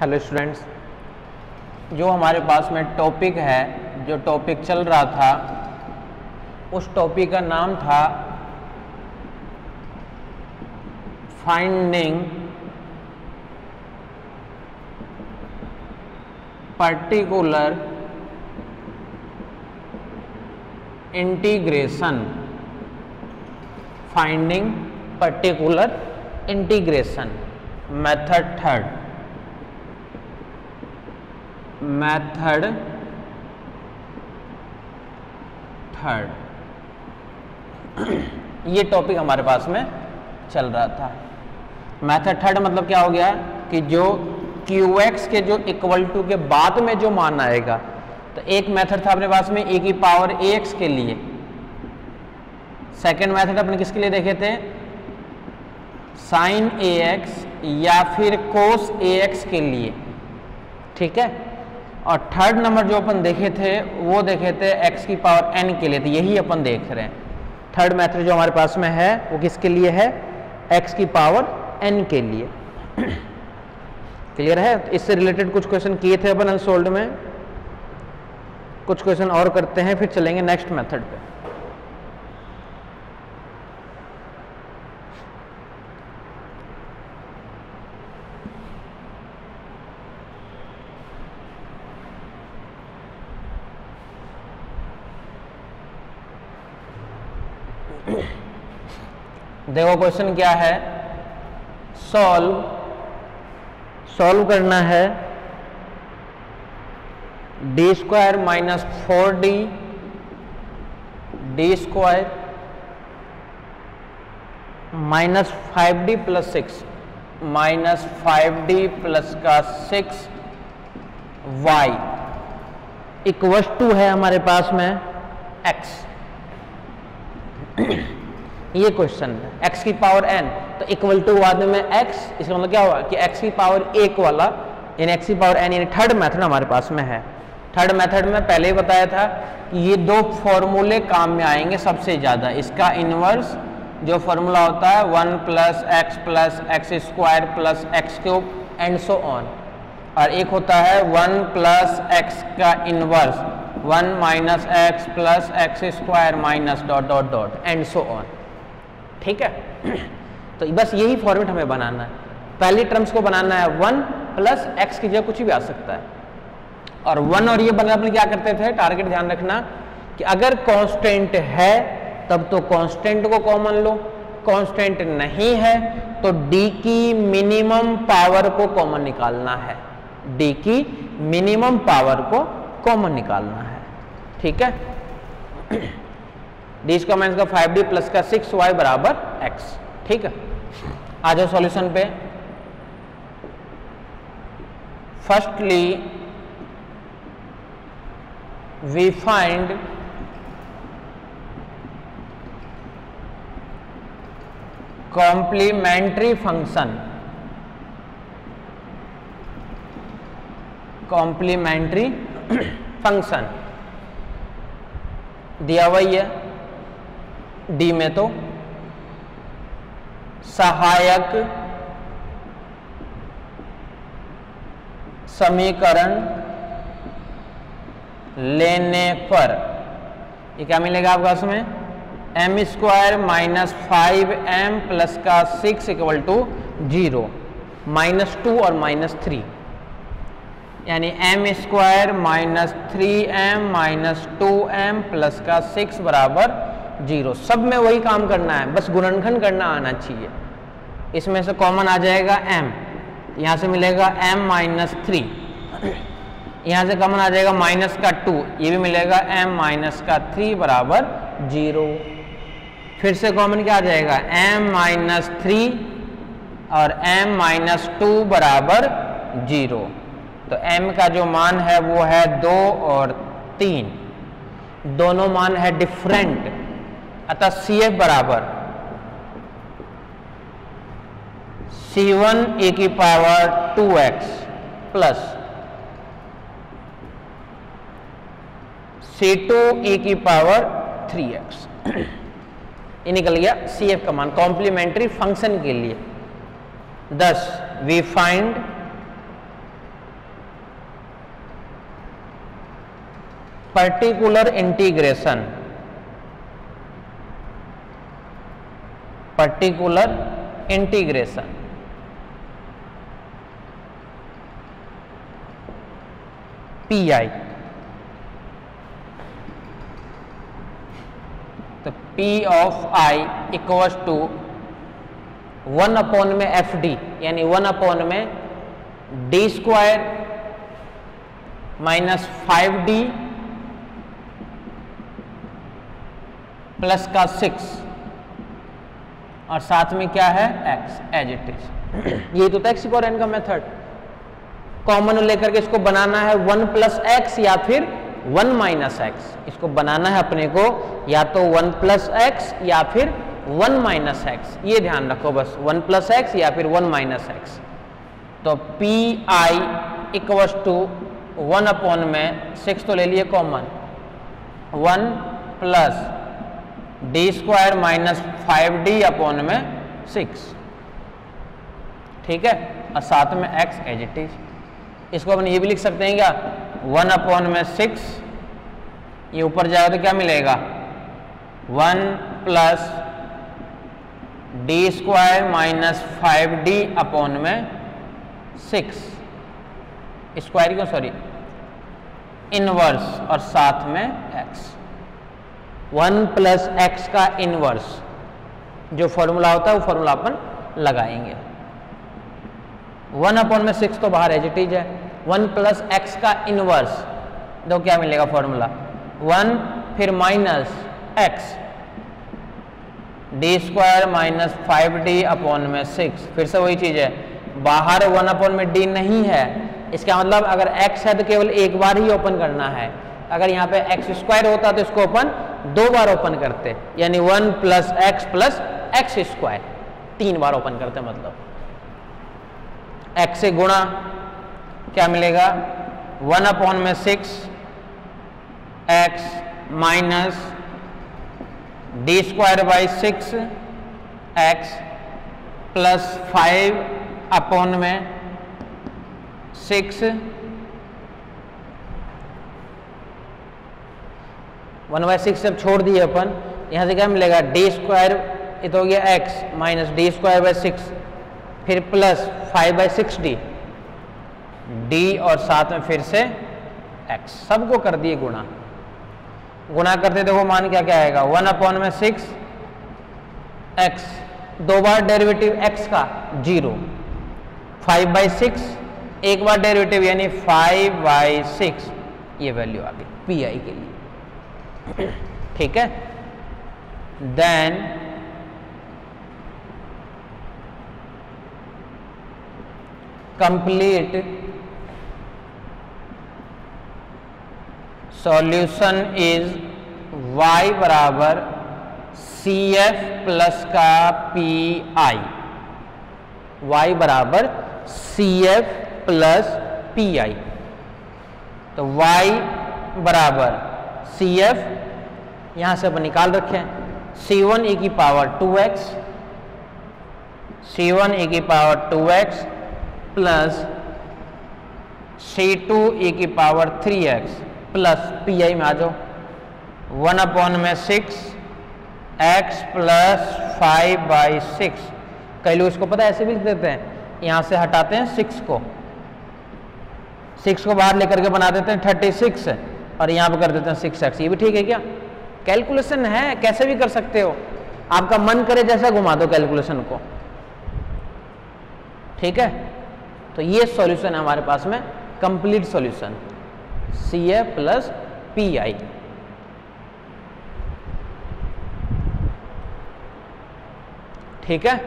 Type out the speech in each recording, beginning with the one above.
Hello students जो हमारे पास में टॉपिक है, जो टॉपिक चल रहा था, उस टॉपिक का नाम था finding particular integration finding particular integration method third method, third. ये टॉपिक हमारे पास में चल रहा था। मेथड, थर्ड मतलब क्या हो गया कि जो क्यू एक्स के जो इक्वल टू के बाद में जो मान आएगा तो एक मेथड था अपने पास में ए की पावर ए एक्स के लिए। सेकेंड मेथड अपने किसके लिए देखे थे? साइन ए एक्स या फिर कोस ए एक्स के लिए। ठीक है? और थर्ड नंबर जो अपन देखे थे, वो देखे थे एक्स की पावर एन के लिए। तो यही अपन देख रहे हैं। थर्ड मैथड जो हमारे पास में है, वो किसके लिए है? एक्स की पावर एन के लिए। क्लियर है? तो इससे रिलेटेड कुछ क्वेश्चन किए थे अपन अनसोल्ड में। कुछ क्वेश्चन और करते हैं, फिर चलेंगे नेक्स्ट मेथड पे। देखो क्वेश्चन क्या है? सॉल्व सॉल्व करना है। D square minus four D D square minus five D plus six minus five D plus का सिक्स वाई इक्वस टू है हमारे पास में एक्स ये क्वेश्चन है। X की पावर n तो इक्वल टू बाद में x, इसका मतलब क्या हुआ कि x की पावर एक वाला, यानी x की पावर n, यानी थर्ड मेथड हमारे पास में है। थर्ड मेथड में पहले ही बताया था कि ये दो फॉर्मूले काम में आएँगे सबसे ज़्यादा। इसका इनवर्स जो फॉर्मूला होता है one plus X plus X square plus X cube and so on और एक होता है वन प्लस एक्स का inverse one minus X plus X square minus dot dot dot and so on ठीक है? तो बस यही फॉर्मेट हमें बनाना है। पहली टर्म्स को बनाना है वन प्लस एक्स की जगह कुछ भी आ सकता है। और वन और ये बना अपने क्या करते थे? टारगेट ध्यान रखना कि अगर कांस्टेंट है, तब तो कांस्टेंट को कॉमन लो। कांस्टेंट नहीं है तो डी की मिनिमम पावर को कॉमन निकालना है। डी की मिनिमम पावर को कॉमन निकालना है। ठीक है? डी स्क्वायर माइनस का फाइव डी प्लस का सिक्स वाई बराबर एक्स ठीक है? आ जाओ सॉल्यूशन पे। Firstly we find complementary function complementary function दिया हुआ है। डी में तो सहायक समीकरण लेने पर, ये क्या मिलेगा आपका उसमें M square minus five M plus का six equal to zero minus two और माइनस थ्री यानी M square minus three M minus two M plus का सिक्स बराबर ज़ीरो। सब में वही काम करना है, बस गुणनखंड करना आना चाहिए। इसमें से कॉमन आ जाएगा m, यहाँ से मिलेगा m माइनस थ्री यहाँ से कॉमन आ जाएगा माइनस का टू ये भी मिलेगा m माइनस का थ्री बराबर ज़ीरो। फिर से कॉमन क्या आ जाएगा? m माइनस थ्री और m माइनस टू बराबर ज़ीरो। तो m का जो मान है वो है दो और तीन। दोनों मान है डिफरेंट अतः सी एफ़ बराबर। सी वन ए की power two X plus C two A की पावर थ्री एक्स ये निकल गया सी एफ़ का मान कॉम्प्लीमेंट्री फ़ंक्शन के लिए। Thus we find particular integration particular integration P I तो P of I equals to one upon में एफ़ डी यानी वन अपॉन में D square minus five D plus का सिक्स और साथ में क्या है? X एज इट इज़ ये तो था एक्स और एन का मेथड कॉमन लेकर के इसको बनाना है वन प्लस एक्स या फिर वन माइनस एक्स इसको बनाना है अपने को या तो वन प्लस एक्स या फिर वन माइनस एक्स ये ध्यान रखो बस वन प्लस एक्स या फिर वन माइनस एक्स तो P I equals to one upon में सिक्स तो ले लिए common one plus D square minus five D upon में सिक्स ठीक है? और साथ में एक्स एज इट इज़ इसको अपन ये भी लिख सकते हैं क्या? वन अपॉन में सिक्स ये ऊपर जाएगा तो क्या मिलेगा? One plus D square minus five D upon में सिक्स स्क्वायर क्यों? सॉरी इनवर्स और साथ में एक्स वन प्लस एक्स का इनवर्स, जो फॉर्मूला होता है, वो फॉर्मूला अपन लगाएँगे। वन अपॉन में सिक्स तो बाहर एज इट इज़ है। वन प्लस एक्स का इनवर्स तो क्या मिलेगा फॉर्मूला? वन फिर minus X. D square minus five D upon में सिक्स। फिर से वही चीज़ है। बाहर वन अपॉन में डी नहीं है। इसका मतलब अगर एक्स है तो केवल एक बार ही ओपन करना है। अगर यहाँ पे एक्स स्क्वायर होता तो इसको ओपन दो बार ओपन करते। यानी one plus X plus X square तीन बार ओपन करते मतलब। एक्स से गुणा क्या मिलेगा? वन अपॉन में six X minus D square by six X plus five upon में सिक्स वन बाई सिक्स जब छोड़ दिए अपन, यहाँ से क्या मिलेगा? डी स्क्वायर ये तो हो गया X minus D square by six फिर plus five by six D D और साथ में फिर से एक्स सबको कर दिए गुणा। गुणा करते देखो मान क्या क्या आएगा? वन अपॉन में सिक्स एक्स दो बार डेरिवेटिव एक्स का ज़ीरो फाइव बाई सिक्स एक बार डेरिवेटिव यानी फाइव बाई सिक्स ये वैल्यू आ गई पी आई के लिए। ठीक है? Then complete solution is y बराबर सी एफ़ प्लस का पी आई वाई बराबर C F plus P I तो y बराबर सी एफ़ यहाँ से अपन निकाल रखें। सी वन ए की power two X C one A की power two X plus C two A की power three X plus P I में आ जाओ। वन अपॉन में six X plus five by six कई लोग इसको पता है, ऐसे भी देते हैं। यहाँ से हटाते हैं सिक्स को। सिक्स को बाहर लेकर के बना देते हैं थर्टी सिक्स और यहाँ पर कर देते हैं सिक्स एक्स ये भी ठीक है क्या? कैलकुलेशन है, कैसे भी कर सकते हो। आपका मन करे जैसा घुमा दो कैलकुलेशन को। ठीक है? तो ये सॉल्यूशन है हमारे पास में complete solution C A plus P I ठीक है?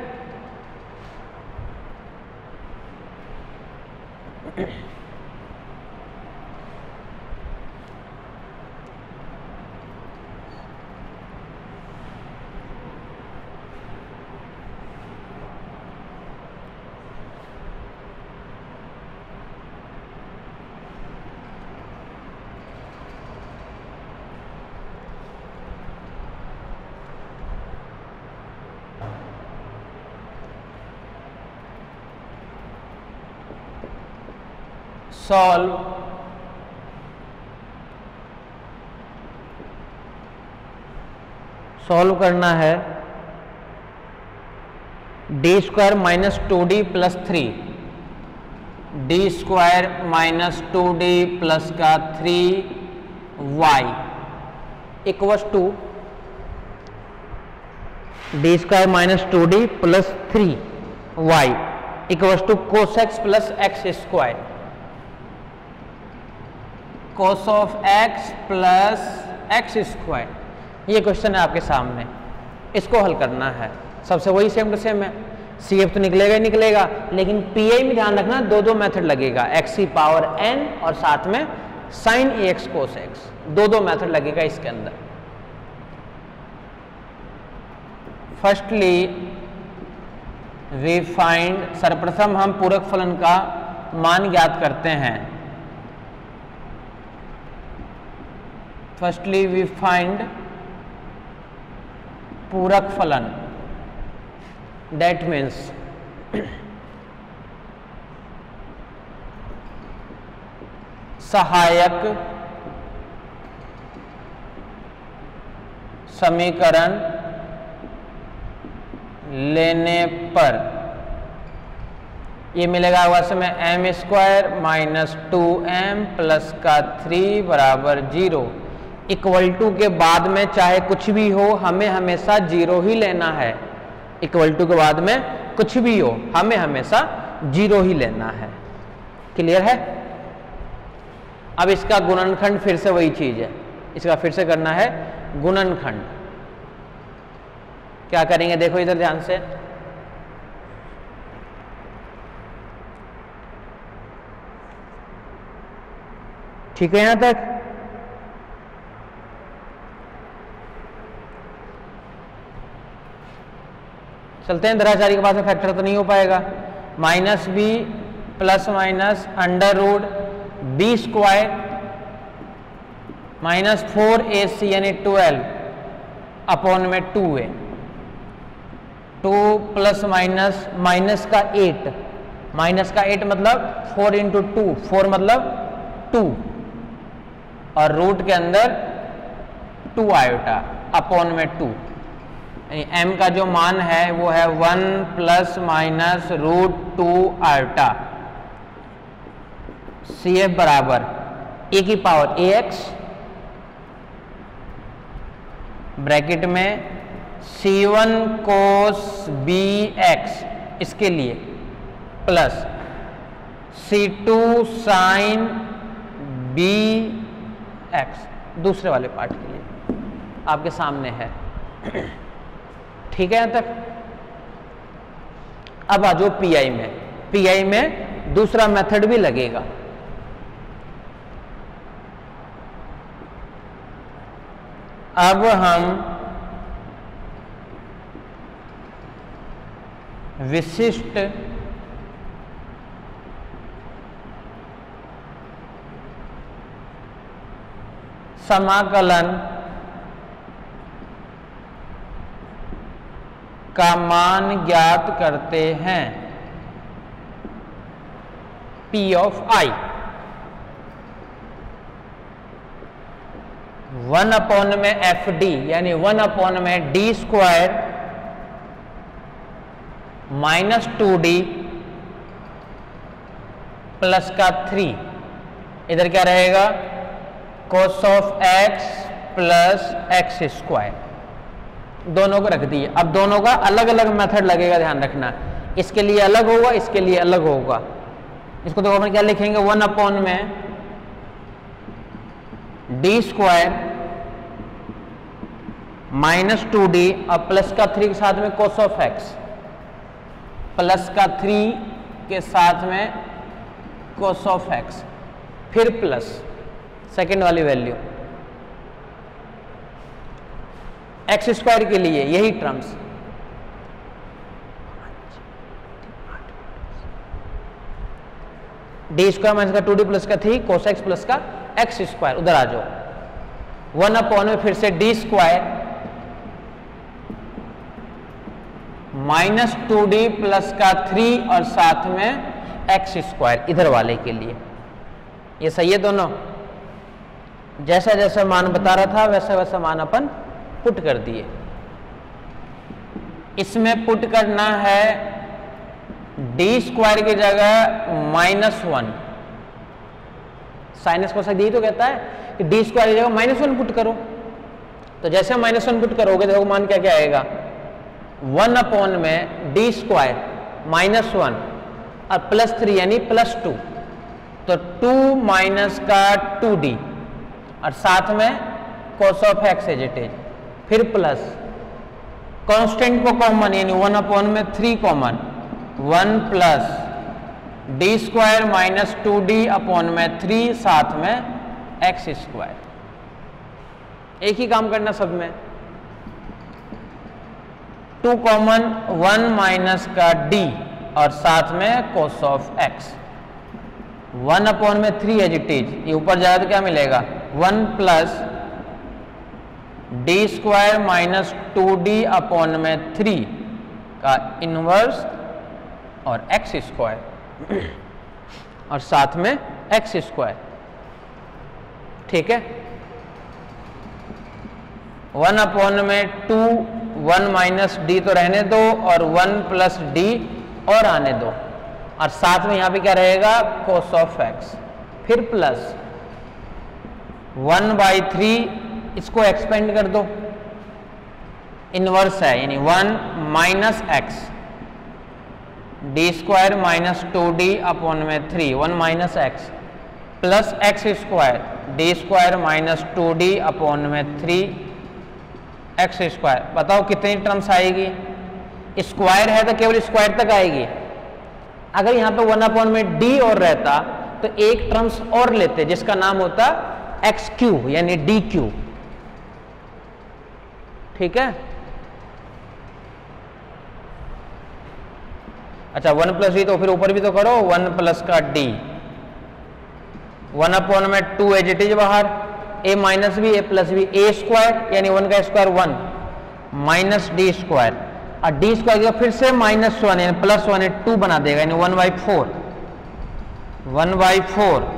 solve सॉल्व करना है D square minus two D plus three D square minus two D plus का three Y equals to D square minus two D plus three Y equals to cos x plus X square cos of X plus X square ये question है आपके सामने। इसको हल करना है। सबसे वही सेम टू सेम है। सी एफ़ तो निकलेगा ही निकलेगा, लेकिन पी आई में ध्यान रखना दो दो मेथड लगेगा। एक्स की पावर एन और साथ में sine A X cos X दो दो मेथड लगेगा इसके अंदर। फर्स्टली वी फाइंड सर्वप्रथम हम पूरक फलन का मान ज्ञात करते हैं। फर्स्टली वी फाइंड पूरक फलन दैट मीन्स सहायक समीकरण लेने पर। ये मिलेगा वैसे में M square minus two M plus का थ्री बराबर ज़ीरो इक्वल टू के बाद में चाहे कुछ भी हो, हमें हमेशा ज़ीरो ही लेना है। इक्वल टू के बाद में कुछ भी हो, हमें हमेशा ज़ीरो ही लेना है। क्लियर है? अब इसका गुणनखंड फिर से वही चीज़ है। इसका फिर से करना है गुणनखंड। क्या करेंगे? देखो इधर ध्यान से। ठीक है यहाँ तक? चलते हैं दराचारी के पास में फैक्टर तो नहीं हो पाएगा। Minus B plus minus under root B square minus four A C यानी ट्वेल्व अपॉन में two A. Two plus minus minus का एट। माइनस का एट मतलब फोर इंटू टू, फोर मतलब टू। और रूट के अंदर टू आयोटा अपॉन में टू। एम का जो मान है, वो है one plus minus root two iota C F बराबर ए की पावर ए एक्स ब्रैकेट में C one cos B X इसके लिए plus C two sine B X दूसरे वाले पार्ट के लिए। आपके सामने है। ठीक है यहाँ तक? अब आ जाओ पीआई में। पीआई में दूसरा मेथड भी लगेगा। अब हम विशिष्ट समाकलन का मान ज्ञात करते हैं। P of I. One upon में एफ़ डी यानी वन अपॉन में D square minus two D plus का थ्री इधर क्या रहेगा? Cos of X plus X square दोनों को रख दिए। अब दोनों का अलग अलग मेथड लगेगा, ध्यान रखना। इसके लिए अलग होगा, इसके लिए अलग होगा। इसको तो अपन क्या लिखेंगे? वन अपॉन में D square minus two D और प्लस का थ्री के साथ में कोस ऑफ़ एक्स प्लस का थ्री के साथ में कोस ऑफ़ एक्स फिर प्लस सेकेंड वाली वैल्यू एक्स स्क्वायर के लिए यही टर्म्स डी स्क्वायर माइनस का टू डी प्लस का थ्री कोस एक्स प्लस का एक्स स्क्वायर उधर आ जाओ. वन अपॉन में फिर से D square minus two D plus का थ्री और साथ में एक्स स्क्वायर इधर वाले के लिए. ये सही है दोनों? जैसा जैसा मान बता रहा था वैसा वैसा मान अपन पुट कर दिए। इसमें पुट करना है डी स्क्वायर की जगह माइनस वन साइनस को यही तो कहता है कि डी स्क्वायर की जगह माइनस वन पुट करो। तो जैसे माइनस वन पुट करोगे, देखो मान क्या क्या आएगा। वन अपॉन में डी स्क्वायर माइनस वन और प्लस थ्री यानी प्लस टू तो टू माइनस का टू डी और साथ में cos of X as it is फिर प्लस कांस्टेंट को कॉमन यानी वन अपॉन में three common one plus D square minus two D upon में थ्री साथ में एक्स स्क्वायर एक ही काम करना सब में. टू कॉमन वन माइनस का डी और साथ में cos of X one upon में थ्री एज इट इज़ ये ऊपर जाए तो क्या मिलेगा? One plus D square minus two D upon में थ्री का इनवर्स और एक्स स्क्वायर और साथ में एक्स स्क्वायर ठीक है? वन अपॉन में टू वन माइनस डी तो रहने दो और वन प्लस डी और आने दो। और साथ में यहाँ पे क्या रहेगा? कोस ऑफ़ एक्स फिर प्लस वन बाई थ्री इसको एक्सपेंड कर दो। इनवर्स है, यानी one minus X D square minus two D upon में three one minus X plus X square D square minus two D upon में three x square बताओ कितनी terms आएगी? स्क्वायर है तो केवल स्क्वायर तक आएगी। अगर यहाँ पे वन अपॉन में डी और रहता तो एक टर्म्स और लेते, जिसका नाम होता एक्स क्यू यानी डी क्यू ठीक है? अच्छा वन प्लस डी तो फिर ऊपर भी तो करो वन प्लस का डी वन अपॉन में टू एज इट इज़ बाहर A minus B A plus B A square यानी वन का square one minus D square और डी स्क्वायर फिर से माइनस वन यानी प्लस वन टू बना देगा, यानी one by four one by four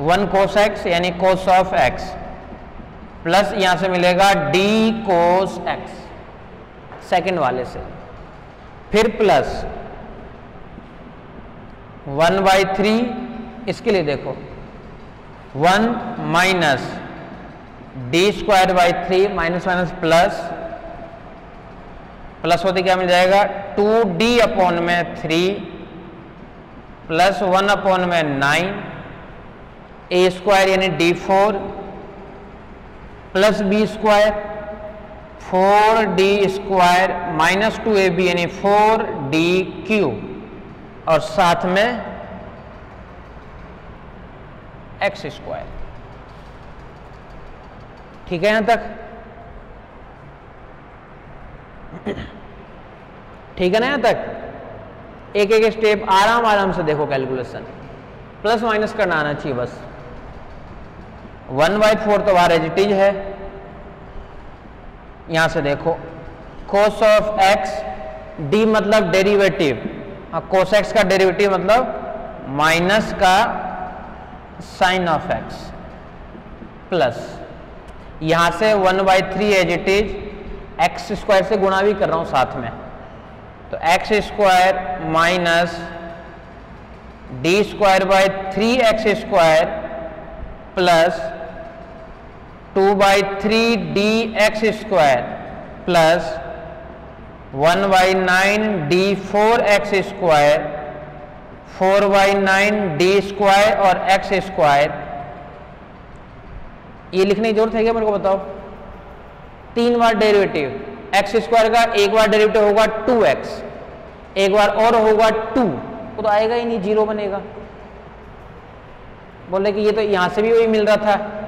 one cos X यानी कोस ऑफ़ एक्स प्लस यहाँ से मिलेगा डी कोस एक्स सेकेंड वाले से। फिर प्लस वन बाई थ्री, इसके लिए देखो, one minus d square by three minus minus plus plus होते क्या मिल जाएगा? टू डी अपॉन में थ्री प्लस वन अपॉन में नाइन ए स्क्वायर यानी d four plus b square four d square minus two a b यानी four D Q और साथ में एक्स स्क्वायर ठीक है यहाँ तक? ठीक है ना यहाँ तक? एक एक स्टेप आराम आराम से देखो कैलकुलेशन प्लस माइनस करना आना चाहिए बस। वन बाई फोर तो बार एजिटीज है। यहाँ से देखो कोस ऑफ़ एक्स डी मतलब डेरिवेटिव कोस एक्स का डेरिवेटिव मतलब माइनस का साइन ऑफ़ एक्स प्लस यहाँ से one by three as it is x square से गुणा भी कर रहा हूँ साथ में। तो x square minus d square by three x square plus two by three d x square plus one by nine d four x square four by nine d square और एक्स स्क्वायर ये लिखने की ज़रूरत है क्या मेरे को बताओ? तीन बार डेरिवेटिव एक्स स्क्वायर का एक बार डेरिवेटिव होगा टू एक्स एक बार और होगा टू वो तो आएगा ही नहीं ज़ीरो बनेगा। बोले कि ये तो यहाँ से भी वही मिल रहा था।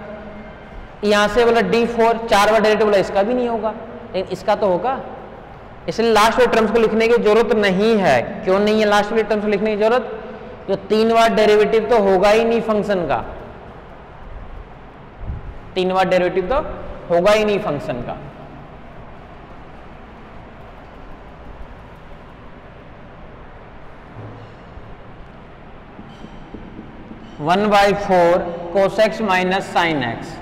यहाँ से बोला डी फोर चार बार डेरिवेटिव बोला, इसका भी नहीं होगा। लेकिन इसका तो होगा। इसलिए लास्ट वाले टर्म्स को लिखने की ज़रूरत नहीं है। क्यों नहीं है लास्ट वाले टर्म्स को लिखने की ज़रूरत? जो तीन बार डेरिवेटिव तो होगा ही नहीं फ़ंक्शन का। तीन बार डेरिवेटिव तो होगा ही नहीं फ़ंक्शन का। One by four cos x minus sine x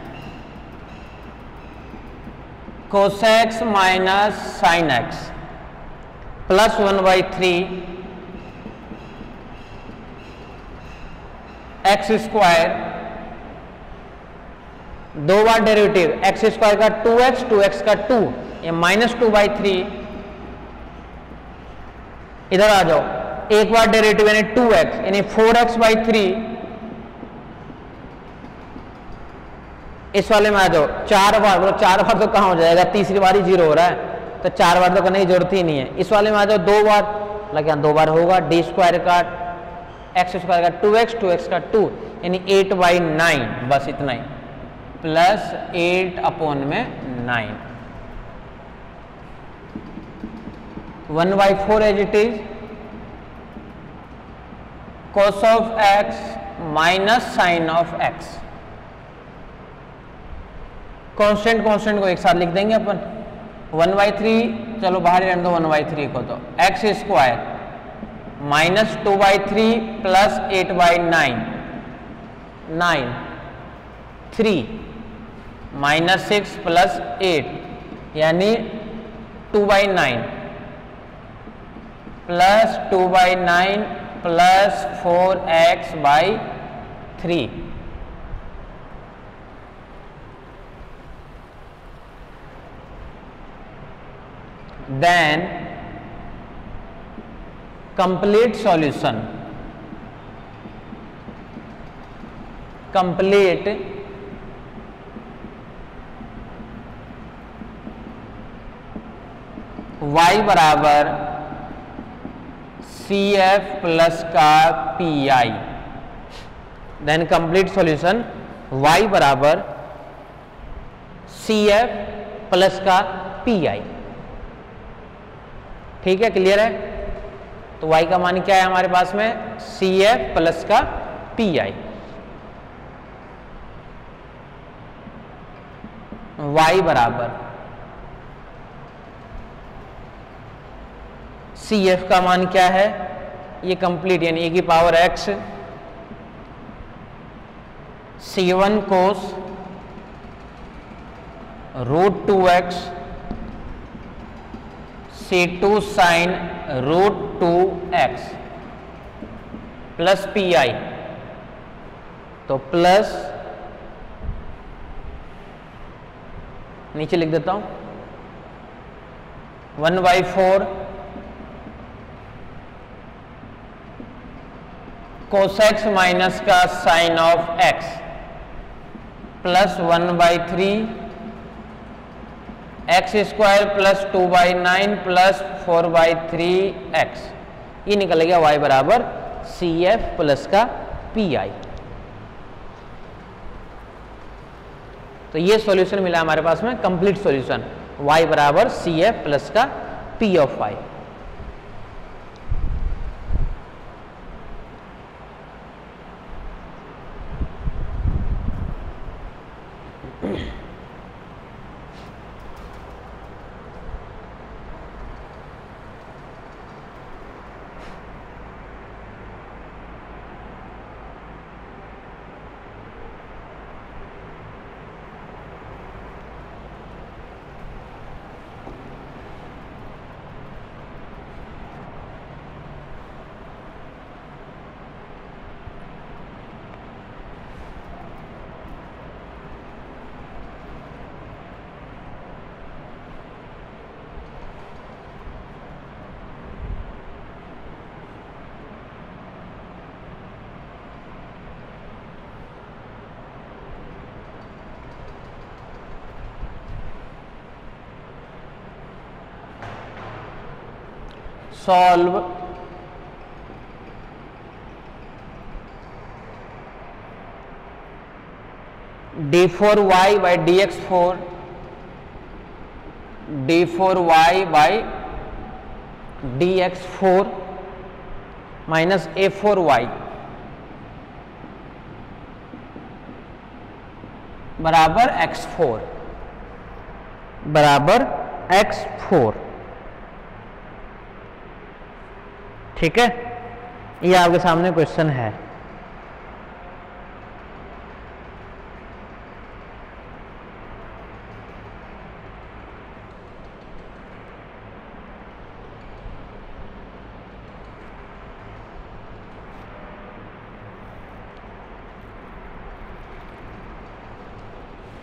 cos x minus sine x plus one by three x square दो बार डेरिवेटिव एक्स स्क्वायर का टू एक्स टू एक्स का टू ये माइनस टू बाई थ्री इधर आ जाओ, एक बार डेरिवेटिव यानी टू एक्स यानी फोर एक्स बाई थ्री इस वाले में आ जाओ। चार बार बोलो चार बार तो कहाँ हो जाएगा? तीसरी बार ही ज़ीरो हो रहा है। तो चार बार तो करने की ज़रूरत ही नहीं है। इस वाले में आ जाओ दो बार। लगे दो बार होगा। डी स्क्वायर का एक्स स्क्वायर का टू एक्स टू एक्स का टू यानी एट बाई नाइन बस इतना ही। प्लस एट अपॉन में nine one by four as it is cos of x minus sine of x constant constant को एक साथ लिख देंगे अपन। वन बाई थ्री, चलो बाहर रहने दो, वन बाई थ्री को तो। X square minus two by three plus eight by nine nine three minus six plus eight यानी two by nine plus two by nine plus four x by three then complete solution. Complete y बराबर सी F plus का P I then complete solution y बराबर सी F plus का P I ठीक है clear है? तो y का मान क्या है हमारे पास में? सी एफ़ प्लस का पी आई वाई बराबर। सी एफ़ का मान क्या है? ये कंप्लीट यानी की power x C one cos root two x C two sine root two x plus P I तो प्लस नीचे लिख देता हूँ। One by four cos x minus का sine of x plus one by three x square plus two by nine plus four by three x ये निकल गया y बराबर सी एफ़ प्लस का पी आई तो ये सॉल्यूशन मिला हमारे पास में कंप्लीट सॉल्यूशन वाई बराबर सी एफ़ प्लस का P of y solve d four y by d x four d four y by d x four minus a four y बराबर एक्स फोर बराबर एक्स फोर ठीक है? ये आपके सामने question है।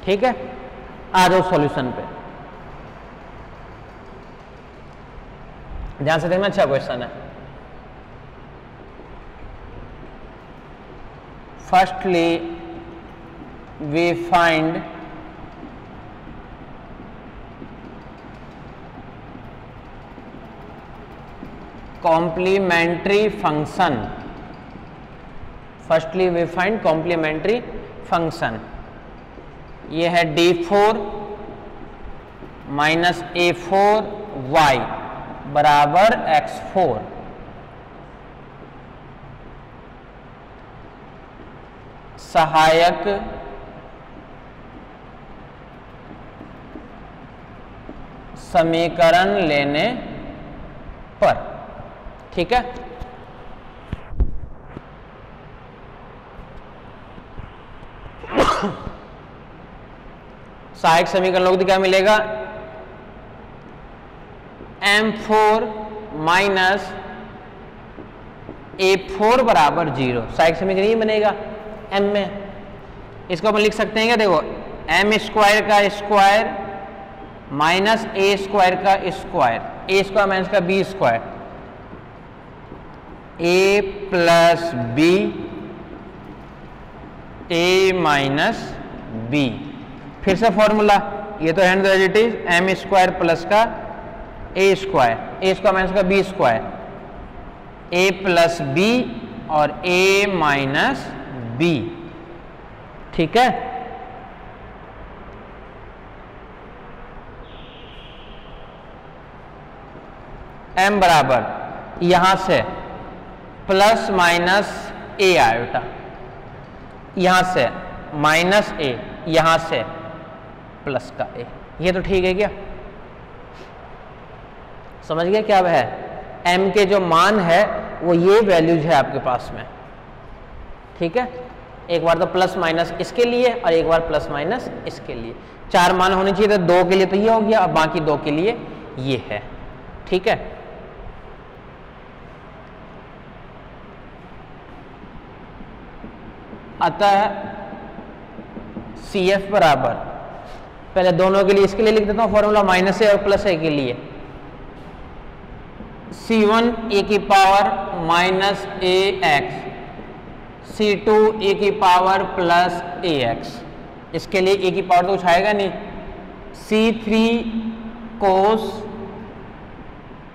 ठीक है? आ जाओ सॉल्यूशन पे। ध्यान से देखना अच्छा क्वेश्चन है। Firstly we find complementary function firstly we find complementary function ये है d four minus a four y बराबर एक्स फोर सहायक समीकरण लेने पर। ठीक है? सहायक समीकरण लोग क्या मिलेगा? M four minus a four बराबर ज़ीरो सहायक समीकरण ये बनेगा। एम में। इसको अपन लिख सकते हैं क्या? देखो एम स्क्वायर का स्क्वायर माइनस ए स्क्वायर का स्क्वायर ए स्क्वायर माइनस का b square a plus b a minus b फिर से फॉर्मूला ये तो hand it is m square plus का a square a square minus का b square a plus b और a minus B ठीक है? एम बराबर यहाँ से प्लस माइनस ए आयोटा यहाँ से माइनस ए यहाँ से प्लस का ए ये तो ठीक है क्या? समझ गए क्या है? एम के जो मान है, वो ये वैल्यूज़ है आपके पास में। ठीक है? एक बार तो प्लस माइनस इसके लिए और एक बार प्लस माइनस इसके लिए। चार मान होने चाहिए तो दो के लिए तो ये हो गया और बाकी दो के लिए ये है। ठीक है? अतः सी एफ़ बराबर। पहले दोनों के लिए इसके लिए लिख देता हूँ फॉर्मूला माइनस ए और प्लस ए के लिए। सी वन ए की power minus a x C two a की पावर प्लस ए एक्स इसके लिए ए की पावर तो कुछ आएगा नहीं। C three cos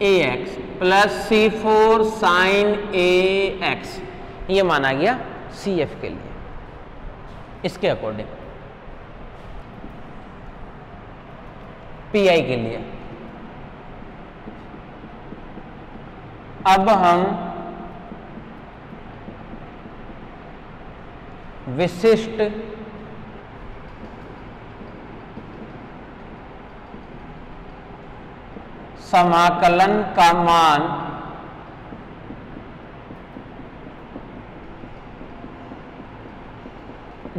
a x plus C four sine a x ये माना गया सी एफ़ के लिए। इसके अकॉर्डिंग पी आई के लिए। अब हम विशिष्ट समाकलन का मान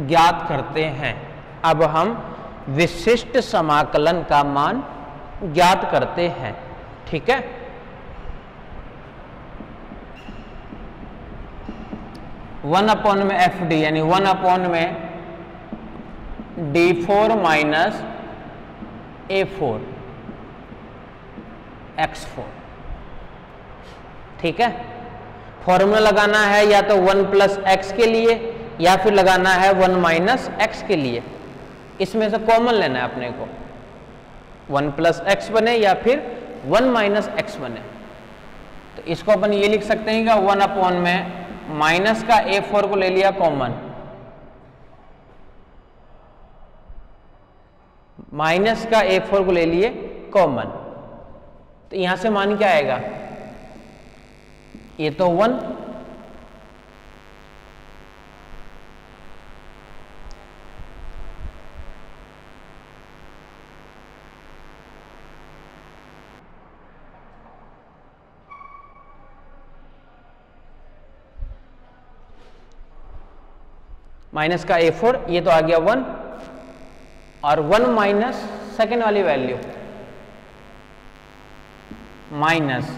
ज्ञात करते हैं। अब हम विशिष्ट समाकलन का मान ज्ञात करते हैं। ठीक है? वन अपॉन में एफ़ डी, यानी वन अपॉन में d four minus a four, x four. ठीक है? फॉर्मूला लगाना है या तो वन प्लस एक्स के लिए, या फिर लगाना है वन माइनस एक्स के लिए। इसमें से कॉमन लेना है अपने को। वन प्लस एक्स बने या फिर वन माइनस एक्स बने। तो इसको अपन ये लिख सकते हैं कि वन अपॉन में माइनस का ए फोर को ले लिया कॉमन। माइनस का ए फोर को ले लिए कॉमन। तो यहाँ से मान क्या आएगा? ये तो वन माइनस का ए फोर, ये तो आ गया वन, और वन माइनस सेकेंड वाली value, minus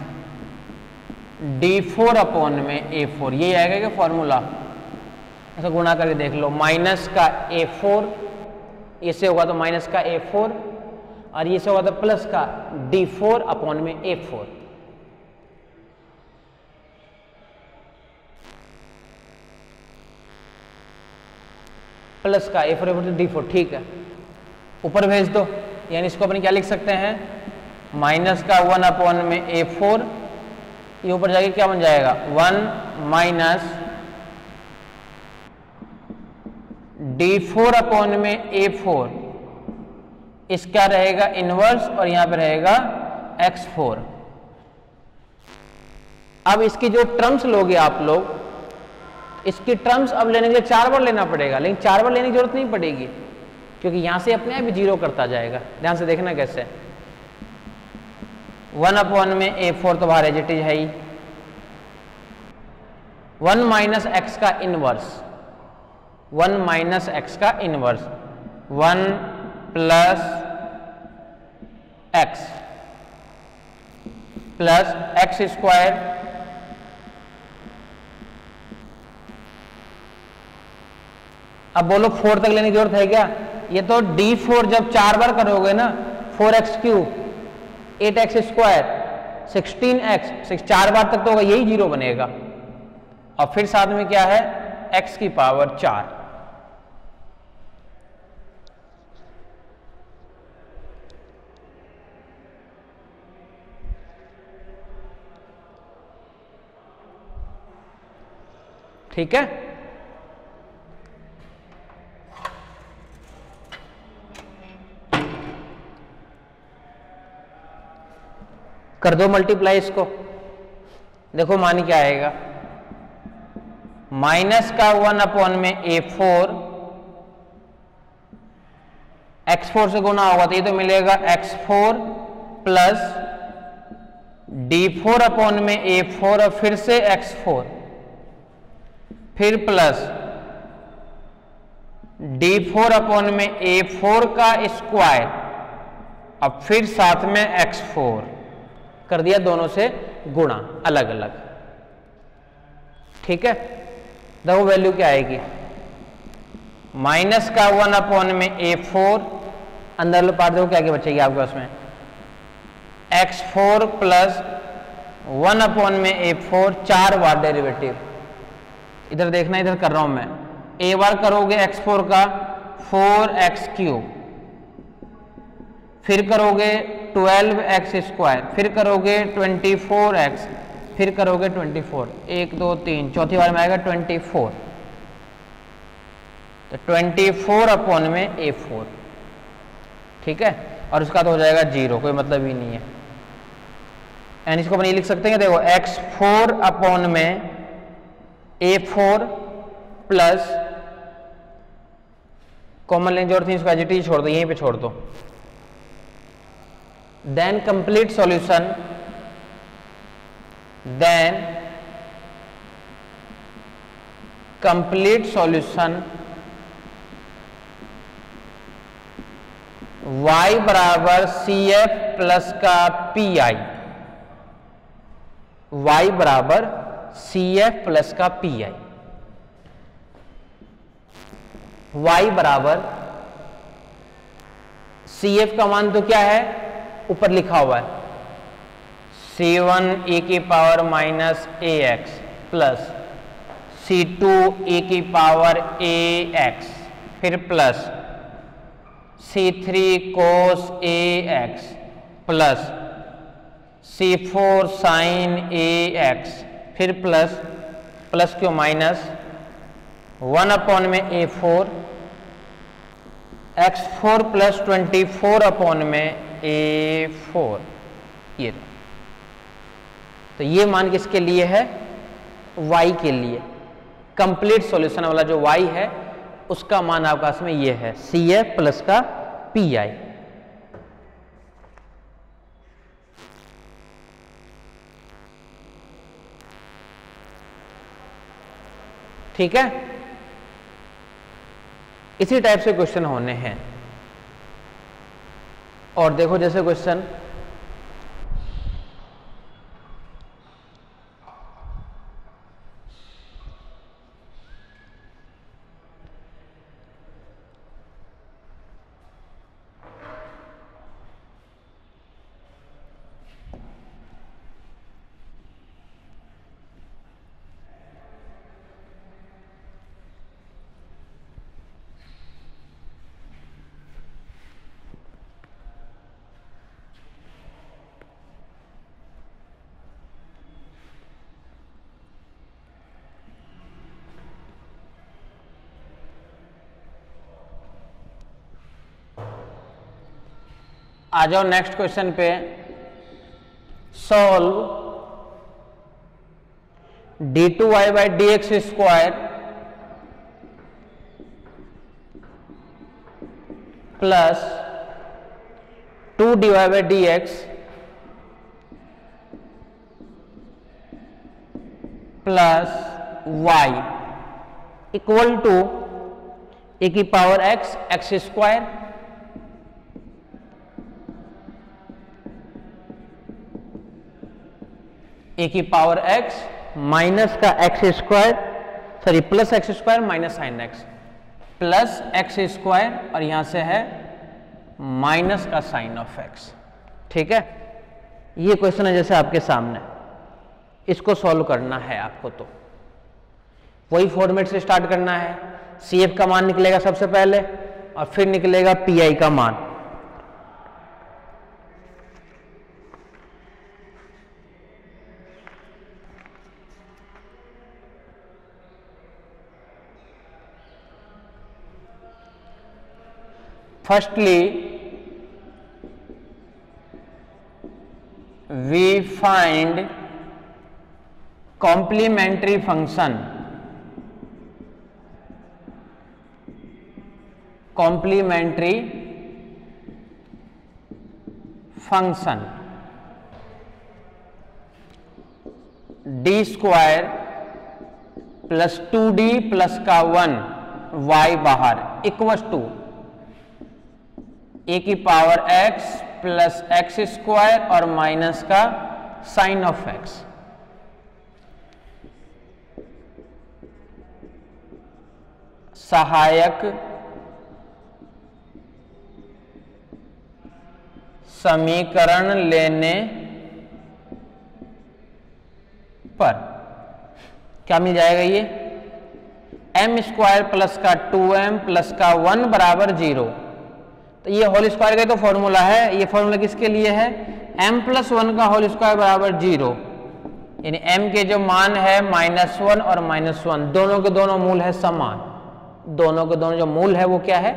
d four upon में ए फोर, ये आएगा क्या फॉर्मूला? ऐसा गुणा करके देख लो, माइनस का ए फोर इससे होगा तो माइनस का ए फोर, और ये से होगा तो प्लस का डी फोर अपॉन में ए फोर। प्लस का a four a four d four ठीक है। ऊपर भेज दो, यानी इसको अपन क्या लिख सकते हैं? माइनस का वन अपॉन में ए फोर ये ऊपर जाके क्या बन जाएगा? One minus d four upon में ए फोर इसका रहेगा? इनवर्स और यहाँ पे रहेगा एक्स फोर अब इसकी जो टर्म्स लोगे आप लोग इसकी टर्म्स अब लेने के लिए चार बार लेना पड़ेगा, लेकिन चार बार लेने की ज़रूरत नहीं पड़ेगी, क्योंकि यहाँ से अपने आप ज़ीरो करता जाएगा। ध्यान से देखना कैसे वन अपॉन में ए फोर तो बाहर एजिटिज है ही। वन माइनस एक्स का इनवर्स वन माइनस एक्स का inverse one plus x plus x square अब बोलो फोर तक लेने की ज़रूरत है क्या? ये तो डी फोर जब चार बार करोगे ना, four x cube, eight x square, sixteen x चार बार तक तो होगा, यही ज़ीरो बनेगा। और फिर साथ में क्या है? एक्स की पावर चार। ठीक है? कर दो मल्टीप्लाई इसको। देखो मान क्या आएगा। माइनस का वन अपॉन में ए फोर, एक्स फोर से गुना होगा तो ये तो मिलेगा x four plus d four upon में ए फोर और फिर से एक्स फोर। फिर प्लस डी फोर अपॉन में ए फोर का स्क्वायर अब फिर साथ में एक्स फोर। कर दिया दोनों से गुणा अलग अलग ठीक है? देखो वैल्यू क्या आएगी? माइनस का वन अपॉन में ए फोर अंदर पार देखो क्या क्या बचेगी आपके पास में? X four plus one upon में ए फोर चार बार डेरिवेटिव इधर देखना, इधर कर रहा हूँ मैं। ए बार करोगे एक्स फोर का फोर एक्स क्यूब फिर करोगे ट्वेल्व एक्स स्क्वायर, फिर करोगे ट्वेंटी फोर एक्स, फिर करोगे ट्वेंटी फोर। एक, दो, तीन, चौथी बार में आएगा ट्वेंटी फोर। तो ट्वेंटी फोर अपॉन में ए फोर। ठीक है? और उसका तो हो जाएगा ज़ीरो, कोई मतलब ही नहीं है। एंड इसको अपन ये लिख सकते हैं, देखो, एक्स फोर अपॉन में ए फोर प्लस, कॉमन लेंज और थी इसको एजिटी छोड़ दो, यहीं पे छोड़ दो। Then complete solution then complete solution y बराबर सी एफ़ प्लस का पी आई वाई बराबर सी एफ़ प्लस का पी आई वाई बराबर सी एफ़ का मान तो क्या है? ऊपर लिखा हुआ है। सी वन ए की power minus A X plus C two A की पावर ए एक्स फिर plus C three cos A X plus C four sine A X फिर प्लस प्लस क्यों माइनस वन अपॉन में A four X four plus twenty four upon में ए four ये तो ये मान किसके लिए है? Y के लिए। कंप्लीट सॉल्यूशन वाला जो y है, उसका मान आपका इसमें ये है। सी एफ़ प्लस का पी आई ठीक है? इसी टाइप से क्वेश्चन होने हैं। और देखो जैसे क्वेश्चन आ जाओ नेक्स्ट क्वेश्चन पे। Solve d two y by d x square plus two d y by d x plus y equal to a की power x x square a की पावर एक्स माइनस का x square sorry plus x square minus sine x plus x square और यहाँ से है minus का sine of x ठीक है? ये क्वेश्चन है जैसे आपके सामने। इसको सॉल्व करना है आपको तो। वही फॉर्मेट से स्टार्ट करना है। सी एफ़ का मान निकलेगा सबसे पहले और फिर निकलेगा पी आई का मान। Firstly we find complementary function complementary function d square plus two d plus का वन वाई बाहर इक्वस टू ए की power x plus x square और माइनस का साइन ऑफ़ x. सहायक समीकरण लेने पर। क्या मिल जाएगा ये? एम स्क्वायर प्लस का टू एम प्लस का वन बराबर ज़ीरो तो ये होल स्क्वायर का तो फॉर्मूला है। ये फॉर्मूला किसके लिए है? एम प्लस वन का होल स्क्वायर बराबर ज़ीरो यानी m के जो मान है माइनस वन और माइनस वन दोनों के दोनों मूल है समान। दोनों के दोनों जो मूल है, वो क्या है?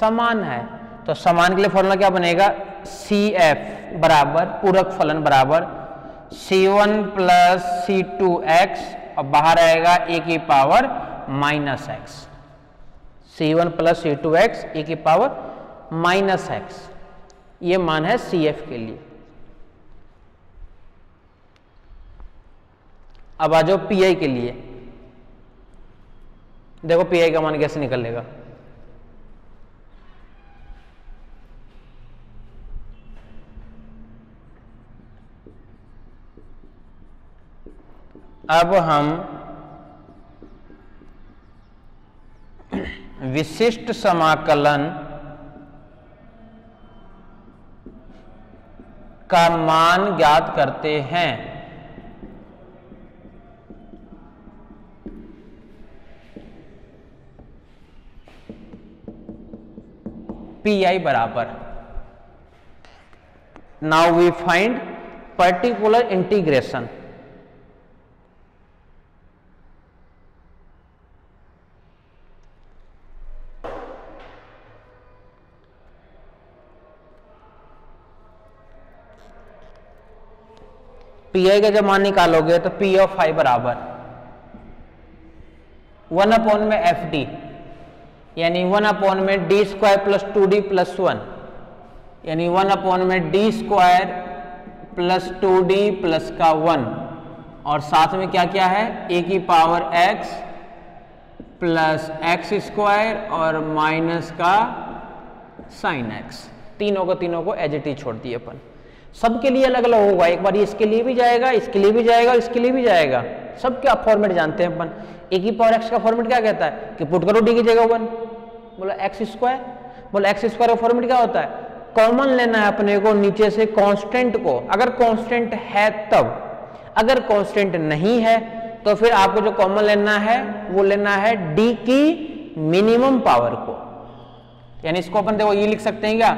समान है। तो समान के लिए फॉर्मूला क्या बनेगा? सी एफ़ बराबर, पूरक फलन बराबर। C one plus C two x और बाहर आएगा ए की power minus x C one plus C two x a की पावर माइनस एक्स। ये मान है सी एफ़ के लिए। अब आ जाओ पी आई के लिए। देखो पी आई का मान कैसे निकलेगा। अब हम विशिष्ट समाकलन का मान ज्ञात करते हैं। पी आई बराबर। Now we find particular integration P I का जब मान निकालोगे तो पी ऑफ़ आई बराबर। वन अपॉन में एफ़ डी यानी वन अपॉन में d square plus two d plus one यानी वन अपॉन में d square plus two d plus का वन और साथ में क्या क्या है? ए की power x plus x square और माइनस का साइन एक्स तीनों को तीनों को एज इट छोड़ दिए अपन। सबके लिए अलग अलग होगा। एक बार इसके लिए भी जाएगा, इसके लिए भी जाएगा, इसके लिए भी जाएगा। सब क्या फॉर्मेट जानते हैं अपन। ए की पावर एक्स का फॉर्मेट क्या कहता है? कि पुट करो डी की जगह वन बोला एक्स स्क्वायर बोला एक्स स्क्वायर का फॉर्मेट क्या होता है? कॉमन लेना है अपने को, नीचे से कांस्टेंट को। अगर कांस्टेंट है तब। अगर कांस्टेंट नहीं है तो फिर आपको जो कॉमन लेना है, वो लेना है डी की मिनिमम पावर को। यानी इसको अपन देखो, ये लिख सकते हैं क्या?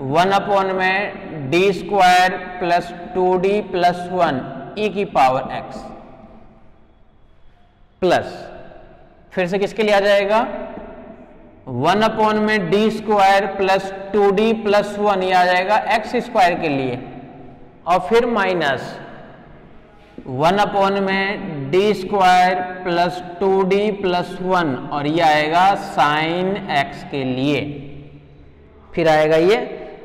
वन अपॉन में d square plus two d plus one e की पावर एक्स प्लस। फिर से किसके लिए आ जाएगा? वन अपॉन में d square plus two d plus one ये आ जाएगा एक्स स्क्वायर के लिए। और फिर माइनस वन अपॉन में d square plus two d plus one और ये आएगा साइन एक्स के लिए। फिर आएगा ये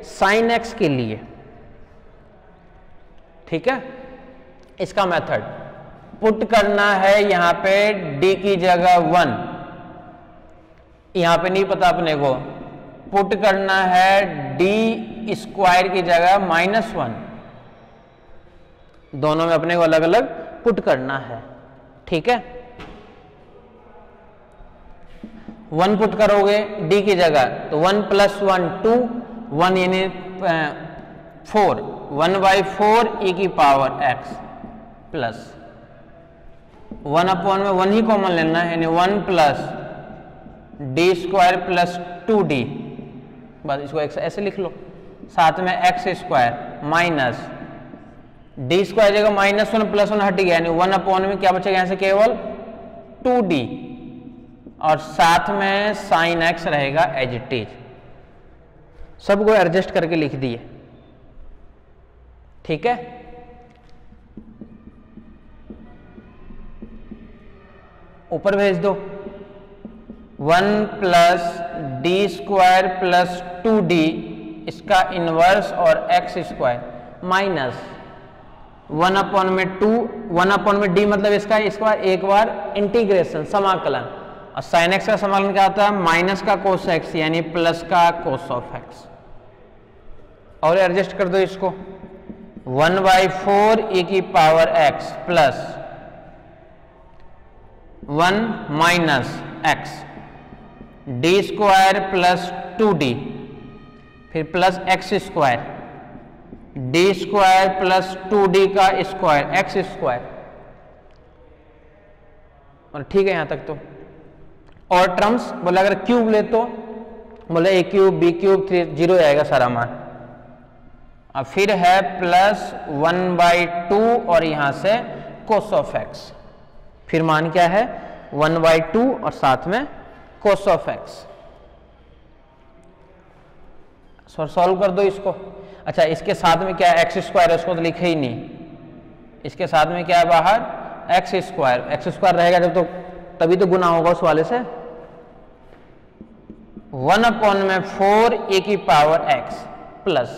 साइन एक्स के लिए। ठीक है? इसका मेथड पुट करना है यहाँ पे डी की जगह वन यहाँ पे नहीं पता अपने को। पुट करना है डी स्क्वायर की जगह माइनस वन दोनों में अपने को अलग अलग पुट करना है। ठीक है? वन पुट करोगे डी की जगह तो one plus one two one यानी four, one by four e की power x plus one upon में वन ही कॉमन लेना है, यानी one plus d square plus two d बस इसको ऐसे लिख लो। साथ में x square minus d square जगह माइनस वन प्लस वन हट गया, यानी वन अपॉन में क्या बचेगा यहाँ से केवल? टू डी और साथ में साइन एक्स रहेगा एज इट इज़ सबको एडजस्ट करके लिख दिए। ठीक है? ऊपर भेज दो। One plus D square plus two D, इसका इनवर्स और X square. Minus one upon में टू, वन अपॉन में डी मतलब इसका इस बार एक बार इंटीग्रेशन, समाकलन। साइन एक्स का समाकलन क्या होता है? माइनस का कोस एक्स यानी प्लस का कोस ऑफ़ एक्स और एडजस्ट कर दो इसको। वन बाई फोर ई की power X plus one minus X D square plus two D फिर plus X square D square plus two D का स्क्वायर एक्स स्क्वायर और ठीक है यहाँ तक तो। और टर्म्स बोले अगर क्यूब ले तो बोले A cube B cube three zero आएगा सारा मान। और फिर है प्लस वन बाई टू और यहाँ से कोस ऑफ़ एक्स फिर मान क्या है? वन बाई टू और साथ में कोस ऑफ़ एक्स सॉल्व कर दो इसको। अच्छा इसके साथ में क्या है एक्स स्क्वायर है? उसको तो लिखे ही नहीं। इसके साथ में क्या है बाहर? एक्स स्क्वायर एक्स स्क्वायर रहेगा जब तो तभी तो गुना होगा उस वाले से। वन अपॉन में फोर ए की पावर एक्स प्लस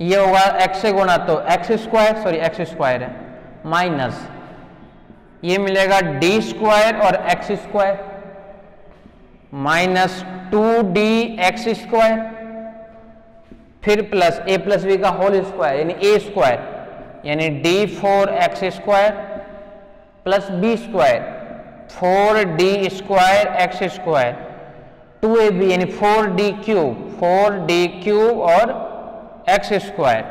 ये होगा एक्स से गुना तो X square sorry X square है। माइनस ये मिलेगा डी स्क्वायर और X square minus two D X square फिर प्लस ए प्लस बी का होल स्क्वायर यानी ए स्क्वायर यानी D four X square plus B square four D square X square two A B यानी four D cube four D cube और x square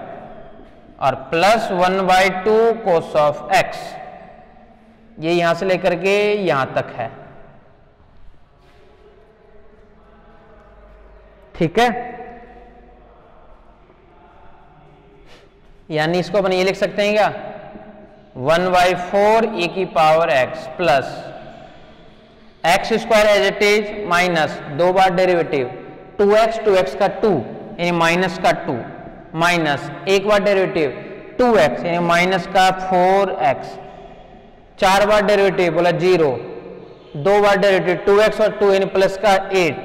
और plus one by two cos of X ये यहाँ से लेकर के यहाँ तक है। ठीक है? यानी इसको अपन ये लिख सकते हैं क्या? वन बाई फोर ई की power X plus X square as it is minus दो बार derivative two X two X का टू यानी माइनस का टू माइनस एक बार डेरिवेटिव टू एक्स यानी माइनस का फोर एक्स चार बार डेरिवेटिव बोला ज़ीरो दो बार डेरिवेटिव टू एक्स और टू यानी प्लस का एट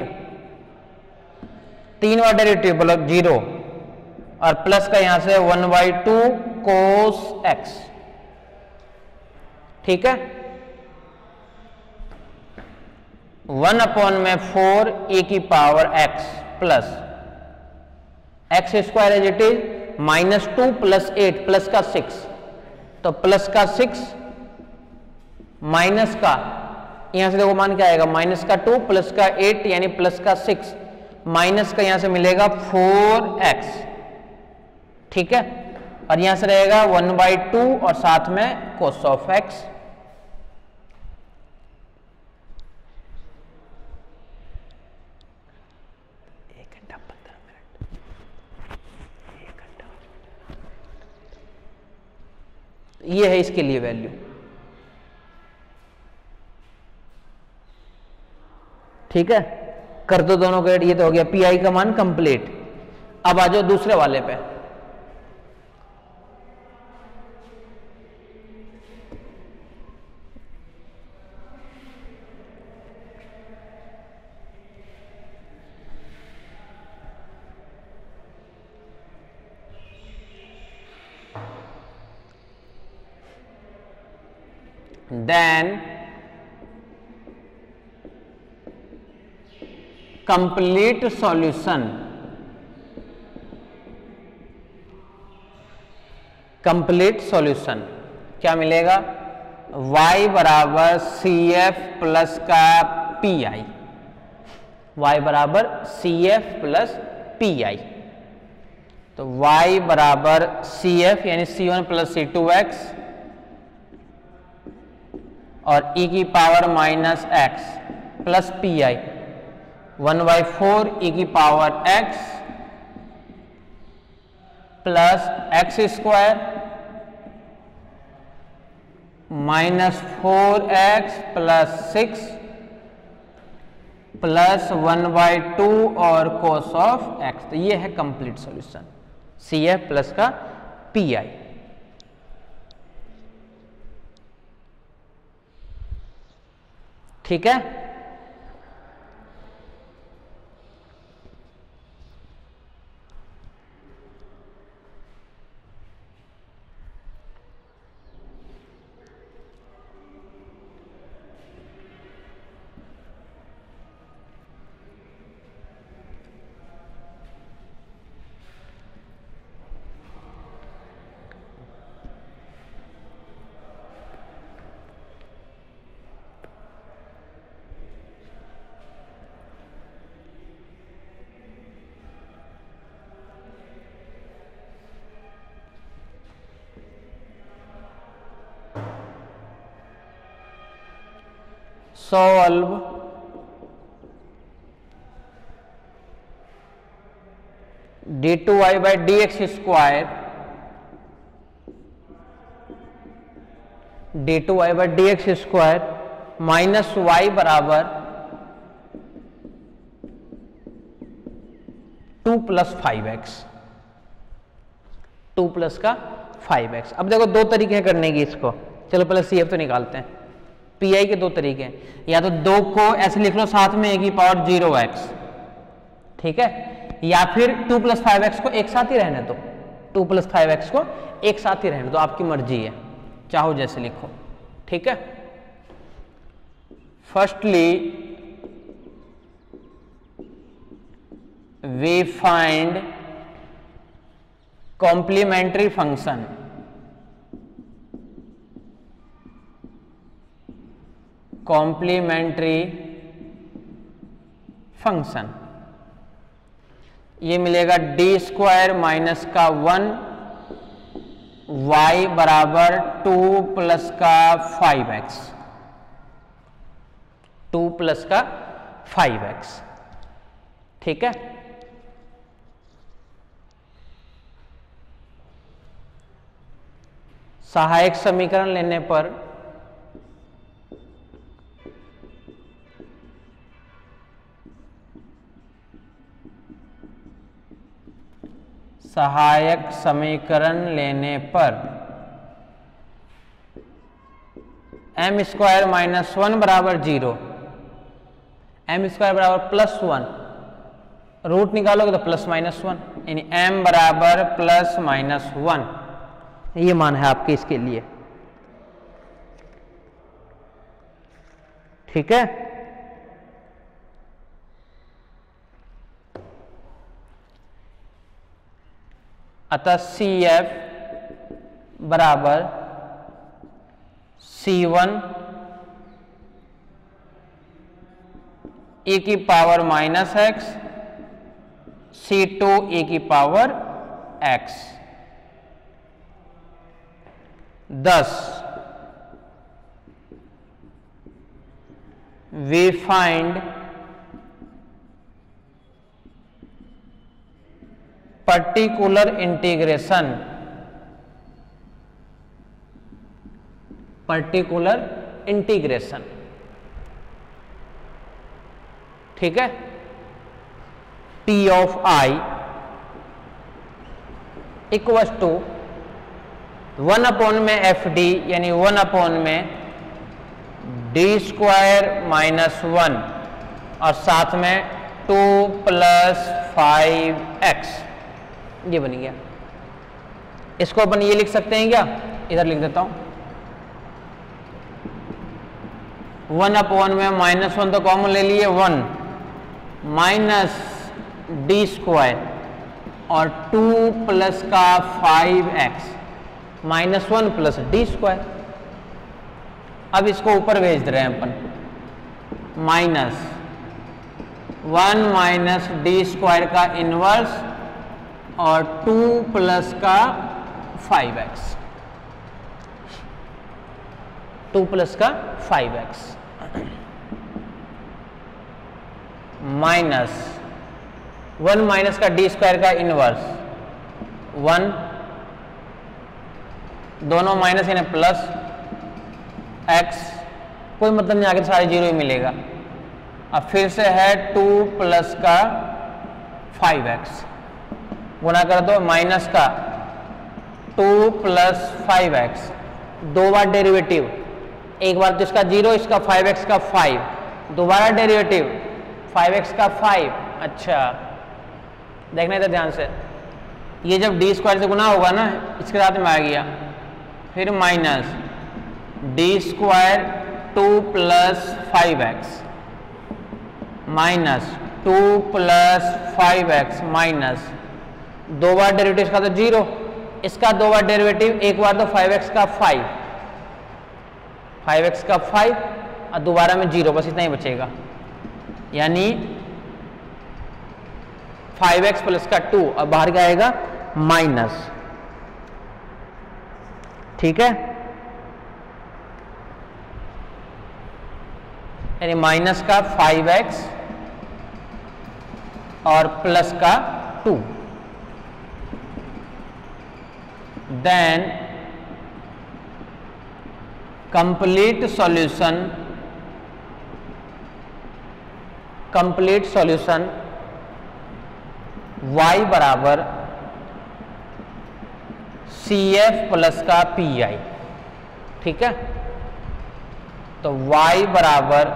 तीन बार डेरिवेटिव बोला ज़ीरो और प्लस का यहाँ से one by two cos X ठीक है? वन अपॉन में फोर ए की power X plus X square as it is minus two plus eight plus का सिक्स तो प्लस का सिक्स माइनस का, यहाँ से देखो मान क्या आएगा? माइनस का टू प्लस का एट यानी प्लस का सिक्स माइनस का यहाँ से मिलेगा फोर एक्स ठीक है? और यहाँ से रहेगा वन बाई टू और साथ में कोस ऑफ़ एक्स ये है इसके लिए वैल्यू ठीक है? कर दो दोनों का ये तो हो गया पी आई का मान कंप्लीट अब आ जाओ दूसरे वाले पे। Then complete solution. Complete solution क्या मिलेगा? Y बराबर सी एफ़ प्लस का पी आई वाई बराबर C F plus P I तो y बराबर सी एफ़ यानी C one plus C two X और e की power minus X plus P I one by four E की power x plus X square minus four X plus six plus one by two और cos of X तो ये है complete solution C F plus का P I ठीक है? Solve d2y by dx square d2y by dx square minus Y बराबर two plus five X two plus का five x अब देखो दो तरीके हैं करने की इसको। चलो पहले सी एफ़ तो निकालते हैं। पी आई के दो तरीके हैं। या तो दो को ऐसे लिख लो, साथ में ए की पावर ज़ीरो एक्स ठीक है? या फिर टू प्लस फाइव एक्स को एक साथ ही रहने दो। टू प्लस फाइव एक्स को एक साथ ही रहने दो, आपकी मर्ज़ी है। चाहो जैसे लिखो। ठीक है? Firstly we find complementary function complementary function ये मिलेगा डी स्क्वायर माइनस का वन वाई बराबर टू प्लस का फाइव एक्स टू प्लस का फाइव एक्स ठीक है? सहायक समीकरण लेने पर सहायक समीकरण लेने पर एम स्क्वायर माइनस वन बराबर ज़ीरो एम स्क्वायर बराबर प्लस वन रूट निकालोगे तो प्लस माइनस वन यानी एम बराबर प्लस माइनस वन ये मान है आपके इसके लिए। ठीक है? अतः सी एफ़ बराबर सी वन ए की power minus X C two E की power X thus we find particular integration particular integration ठीक है? T of I equals to one upon में एफ़ डी यानी वन अपॉन में डी स्क्वायर माइनस वन और साथ में टू प्लस फाइव एक्स ये बन गया। इसको अपन ये लिख सकते हैं क्या? इधर लिख देता हूँ। वन अपॉन में माइनस वन तो कॉमन ले लिए, वन। माइनस डी स्क्वायर और टू प्लस का five X. Minus one plus D square. अब इसको ऊपर भेज दे रहे हैं अपन। Minus one minus D square का इनवर्स और टू प्लस का फाइव एक्स। टू प्लस का five X. Minus one minus का डी स्क्वायर का इनवर्स वन। दोनों माइनस यानी प्लस एक्स। कोई मतलब नहीं, आगे सारे ज़ीरो ही मिलेगा। अब फिर से है टू प्लस का फाइव एक्स। गुना कर दो माइनस का। टू प्लस फाइव एक्स दो बार डेरिवेटिव एक बार तो इसका ज़ीरो इसका फाइव एक्स का फाइव दोबारा डेरिवेटिव फाइव एक्स का फाइव अच्छा। देखने तो ध्यान से। ये जब डी स्क्वायर से गुना होगा ना, इसके साथ में आ गया। फिर minus D square two plus five X minus two plus five X minus दो बार डेरिवेटिव का तो ज़ीरो इसका दो बार डेरिवेटिव एक बार तो फाइव एक्स का फाइव फाइव एक्स का फाइव और दोबारा में ज़ीरो बस इतना ही बचेगा। यानी फाइव एक्स प्लस का टू और बाहर क्या आएगा? माइनस ठीक है? यानी माइनस का फाइव एक्स और प्लस का two then complete solution complete solution y बराबर सी एफ़ प्लस का पी आई ठीक है? तो y बराबर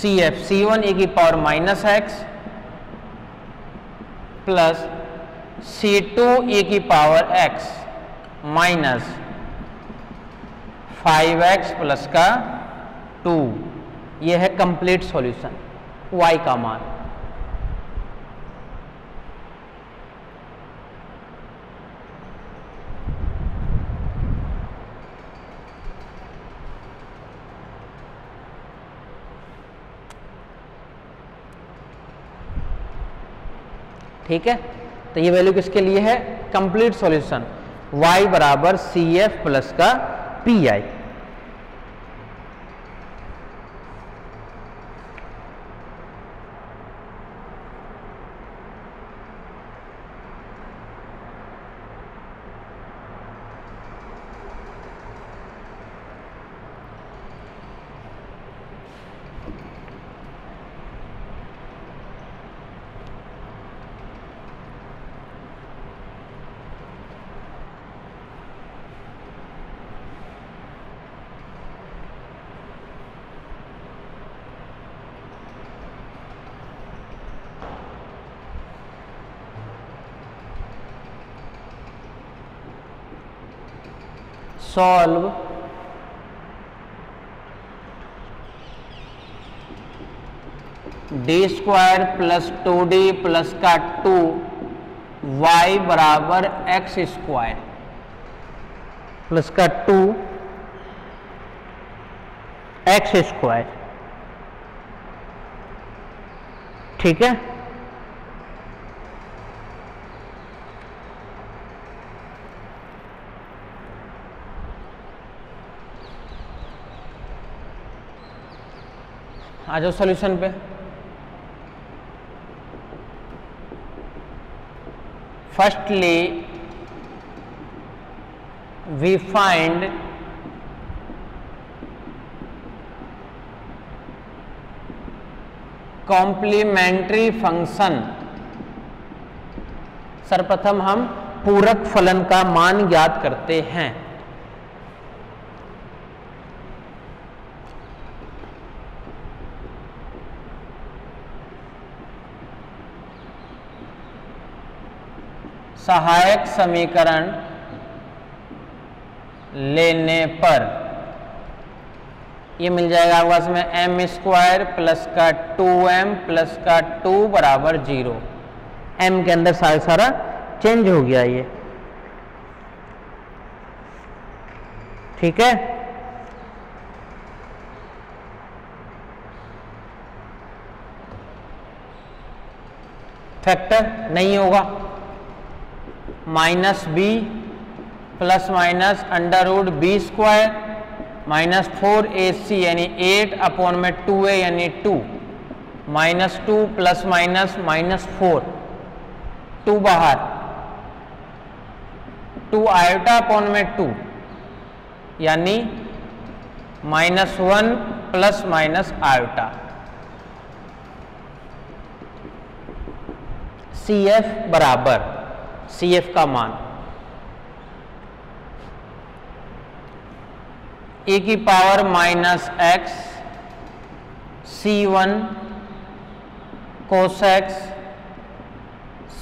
सी एफ़ सी वन ए की power minus X plus C two E की power x minus five X plus का टू ये है कंप्लीट सॉल्यूशन y का मान. ठीक है? तो ये वैल्यू किसके लिए है? कंप्लीट सॉल्यूशन y बराबर सी एफ़ प्लस का P I solve D square plus two D plus का टू वाई बराबर एक्स स्क्वायर प्लस का टू एक्स स्क्वायर ठीक है? आ जाओ सोल्यूशन पे। Firstly we find complementary function सर्वप्रथम हम पूरक फलन का मान ज्ञात करते हैं। सहायक समीकरण लेने पर ये मिल जाएगा आपके पास में एम स्क्वायर प्लस का टू एम प्लस का टू बराबर ज़ीरो एम के अंदर सारा सारा चेंज हो गया ये। ठीक है? फैक्टर नहीं होगा। Minus B plus minus under root B square minus four A C यानी एट अपॉन में टू ए यानी two minus two plus minus minus four. Two बाहर। टू आयोटा अपॉन में टू यानी minus one plus minus iota. C F बराबर। सी F का मान। ए की power minus X C one cos X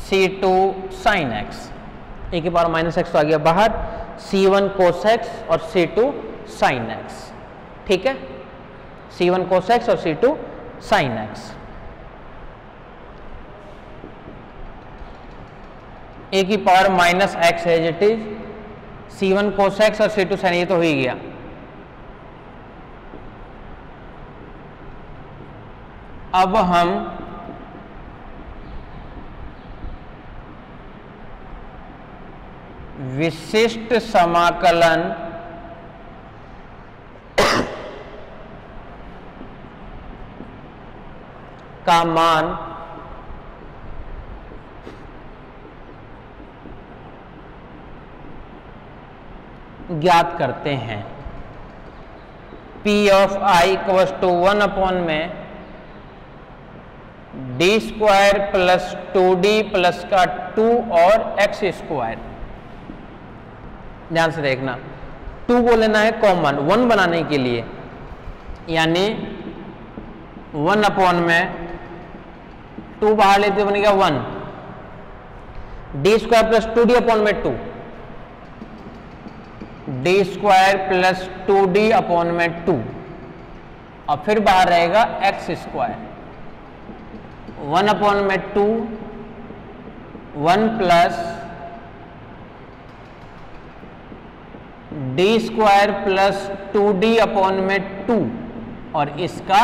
C two sine X E की power minus x तो आ गया बाहर सी वन कोस एक्स और सी टू साइन एक्स ठीक है? सी वन कोस एक्स और C two sine X E की पावर माइनस एक्स है it is C one cos X और सी टू साइन ये तो हो ही गया। अब हम विशिष्ट समाकलन का मान ज्ञात करते हैं। P of I equals to one upon में D square plus two D plus का टू और एक्स स्क्वायर ध्यान से देखना। टू को लेना है कॉमन वन बनाने के लिए। यानी वन अपॉन में टू बाहर लेते बनेगा one D square plus two D upon में two D square plus two D upon में टू और फिर बाहर रहेगा एक्स स्क्वायर वन अपॉन में two one plus D square plus two D upon में टू और इसका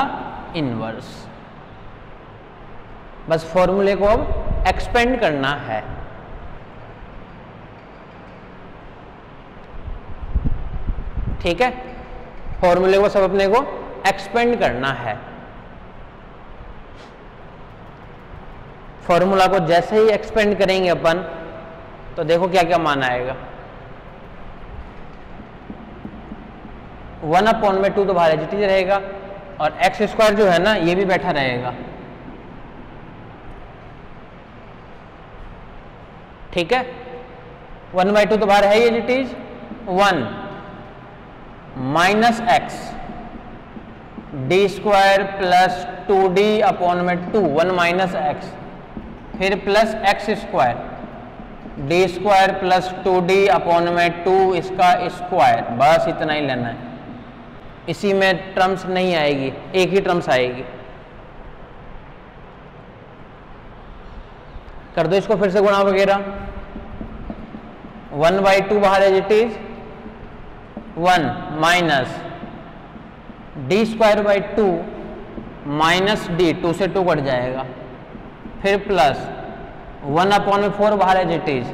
इनवर्स बस फॉर्मूले को अब एक्सपेंड करना है. ठीक है? फॉर्मूले को सब अपने को एक्सपेंड करना है। फॉर्मूला को जैसे ही एक्सपेंड करेंगे अपन तो देखो क्या क्या मान आएगा। वन अपॉन में टू तो बाहर एच रहेगा, और एक्स स्क्वायर जो है ना, ये भी बैठा रहेगा। ठीक है? वन बाई टू तो बाहर है is one minus X D square plus two D upon में टू वन माइनस एक्स फिर plus X square D square plus two D upon में टू इसका स्क्वायर बस इतना ही लेना है। इसी में टर्म्स नहीं आएगी, एक ही टर्म्स आएगी। कर दो इसको फिर से गुणा वगैरह। वन बाई टू बाहर as it is one minus D square by two minus D, two से टू कट जाएगा। फिर प्लस वन अपॉन में फोर बाहर as it is.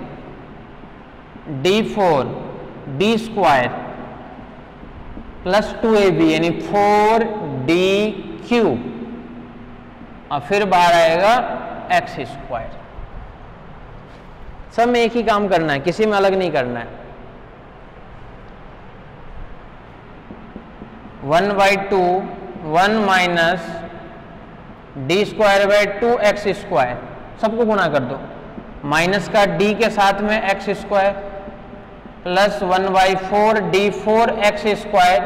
D four, D square plus two A B, यानी four D Q. और फिर बाहर आएगा एक्स स्क्वायर। सब में एक ही काम करना है, किसी में अलग नहीं करना है। One by two, one minus D square by two X square, सबको गुणा कर दो। माइनस का डी के साथ में X square, plus one by four, D four X square,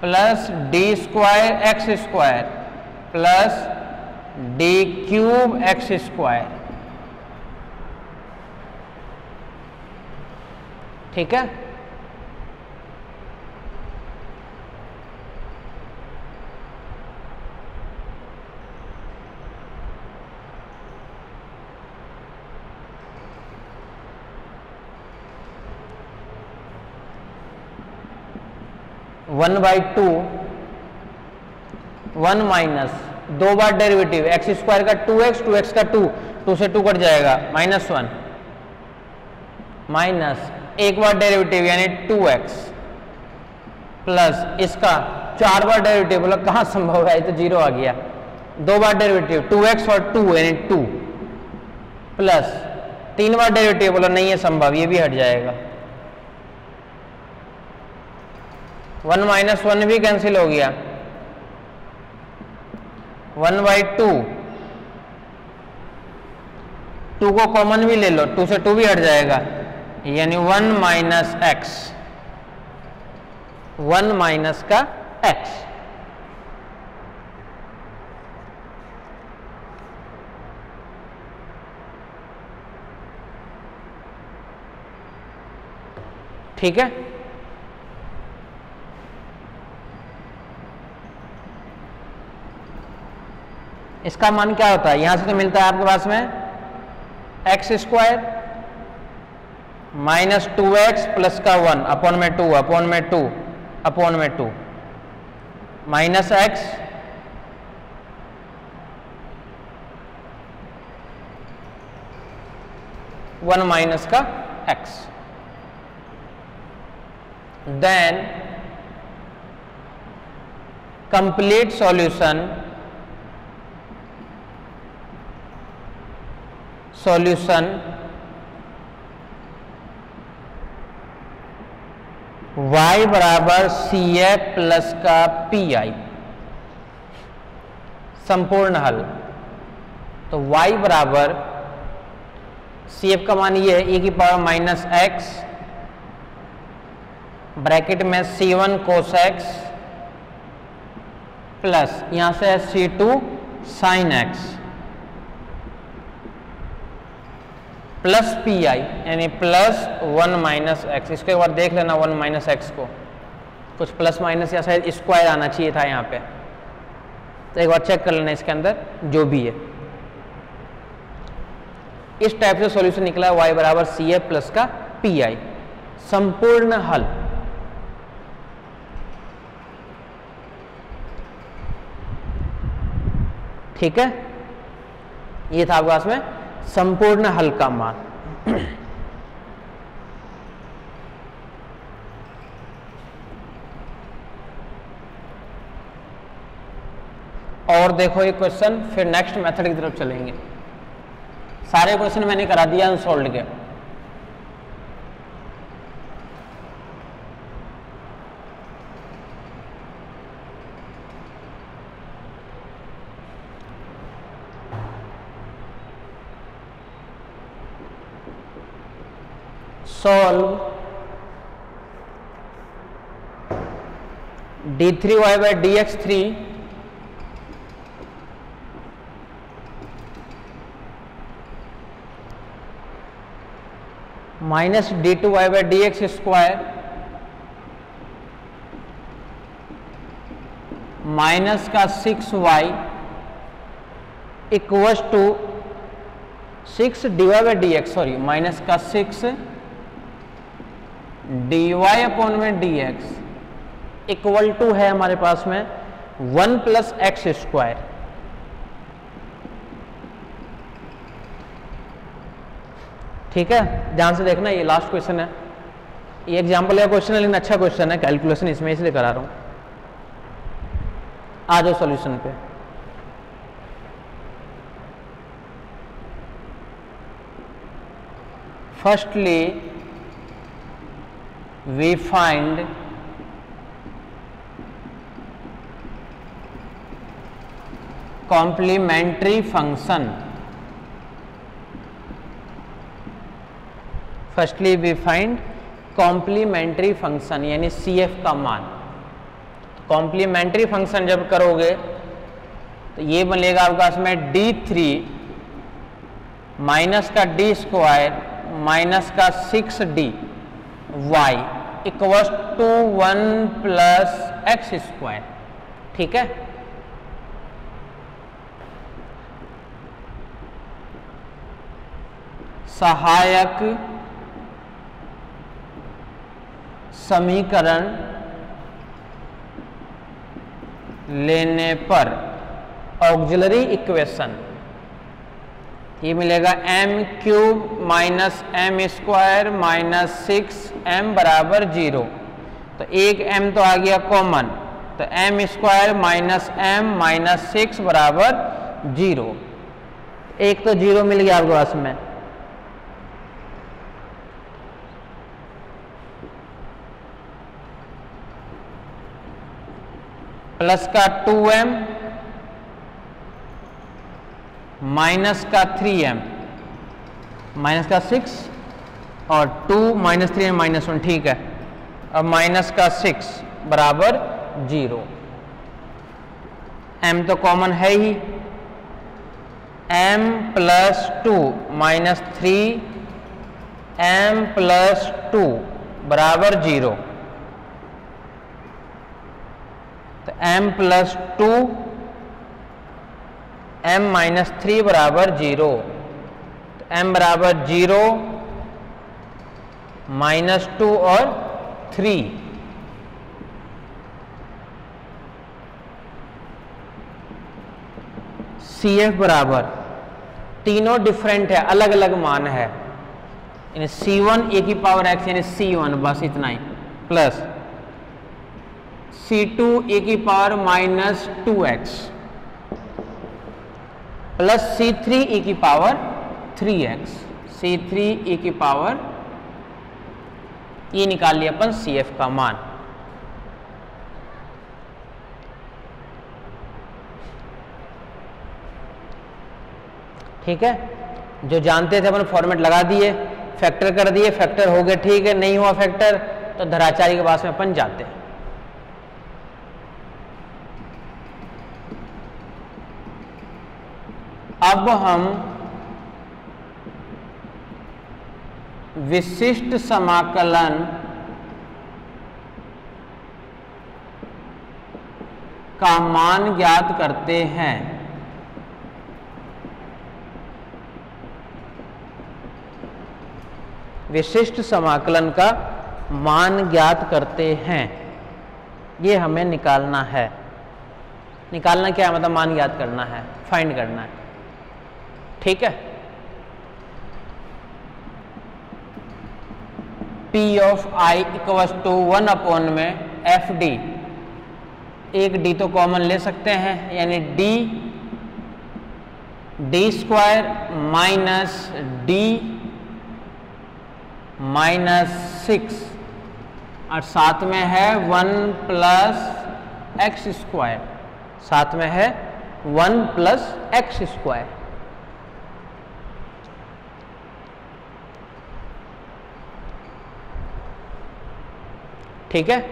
plus D square X square, plus D cube X square. ठीक है? One by two, one minus, दो बार डेरिवेटिव, एक्स स्क्वायर का टू एक्स टू एक्स का two to से two cut जाएगा, minus one. Minus, एक बार डेरिवेटिव, यानी टू एक्स, प्लस इसका चार बार डेरिवेटिव, बोला, कहाँ संभव है? तो ज़ीरो आ गया। दो बार डेरिवेटिव, टू एक्स और टू, यानी टू, प्लस तीन बार डेरिवेटिव, बोला, नहीं है संभव, ये भी हट जाएगा। वन माइनस वन भी कैंसिल हो गया। One by two. टू को कॉमन भी ले लो, टू से टू भी हट जाएगा। यानी one minus X. One minus का एक्स। ठीक है? इसका मान क्या होता है? यहाँ से तो मिलता है आपके पास में X square minus two X plus का वन अपॉन में टू अपॉन में टू अपॉन में two minus X one minus का X then complete solution solution y बराबर सी एफ़ प्लस का पी आई संपूर्ण हल। तो y बराबर सी एफ़ का मान ये है e की पावर माइनस एक्स ब्रैकेट में c one cos x plus यहाँ से है c two sine x plus p i यानी प्लस वन माइनस एक्स इसको एक बार देख लेना वन माइनस एक्स को। कुछ प्लस माइनस या शायद स्क्वायर आना चाहिए था यहाँ पे। तो एक बार चेक कर लेना इसके अंदर, जो भी है। इस टाइप से सॉल्यूशन निकला है y बराबर सी ए प्लस का पी आई संपूर्ण हल। ठीक है? ये था आपके पास में। संपूर्ण हल का मान और देखो ये क्वेश्चन फिर नेक्स्ट मेथड की तरफ़ चलेंगे। सारे क्वेश्चन मैंने करा दिया अनसोल्ड के solve d3y by dx3 minus d two y by d x square minus का six y equals to six d y by d x sorry minus का सिक्स डी वाई अपॉन में D x equal to है हमारे पास में one plus x square ठीक है? ध्यान से देखना, ये लास्ट क्वेश्चन है। ये एग्ज़ाम्पल का क्वेश्चन है, लेकिन अच्छा क्वेश्चन है। कैलकुलेशन इसमें इसलिए करा रहा हूँ। आ जाओ सॉल्यूशन पे। Firstly we find complementary function firstly we find complementary function यानी सी एफ़ का मान. कॉम्प्लीमेंट्री फ़ंक्शन जब करोगे तो ये बनेगा आपके पास में डी थ्री माइनस का डी स्क्वायर माइनस का six d y equals to one plus x square ठीक है? सहायक समीकरण लेने पर ऑक्जिलरी इक्वेशन ये मिलेगा m cube minus m square minus six m बराबर ज़ीरो तो एक एम तो आ गया कॉमन तो m square minus m minus six बराबर ज़ीरो एक तो ज़ीरो मिल गया आपके पास में। प्लस का टू एम माइनस का थ्री एम, माइनस का सिक्स और two minus three m minus one, ठीक है। अब माइनस का सिक्स बराबर ज़ीरो। एम तो कॉमन है ही। M plus two minus three, m plus two बराबर ज़ीरो। तो m plus two m minus three बराबर ज़ीरो तो m बराबर ज़ीरो माइनस टू और थ्री सी एफ़ बराबर. तीनों डिफरेंट है अलग अलग मान है. यानी सी वन ए की पावर एक्स यानी सी वन बस इतना ही. प्लस सी टू ए की power minus two x plus c three e की power three x. C three e की पावर ये निकाल लिया अपन सी एफ़ का मान। ठीक है? जो जानते थे अपन फॉर्मेट लगा दिए फैक्टर कर दिए फैक्टर हो गए ठीक है, नहीं हुआ फैक्टर तो धराचारी के पास में अपन जाते हैं। अब हम विशिष्ट समाकलन का मान ज्ञात करते हैं। विशिष्ट समाकलन का मान ज्ञात करते हैं। ये हमें निकालना है। निकालना क्या है? मतलब मान ज्ञात करना है फाइंड करना है। ठीक है? P of i equals to one upon में एफ़ डी एक डी तो कॉमन ले सकते हैं, यानी d d square minus d minus six और साथ में है वन प्लस एक्स स्क्वायर साथ में है वन प्लस एक्स स्क्वायर ठीक है?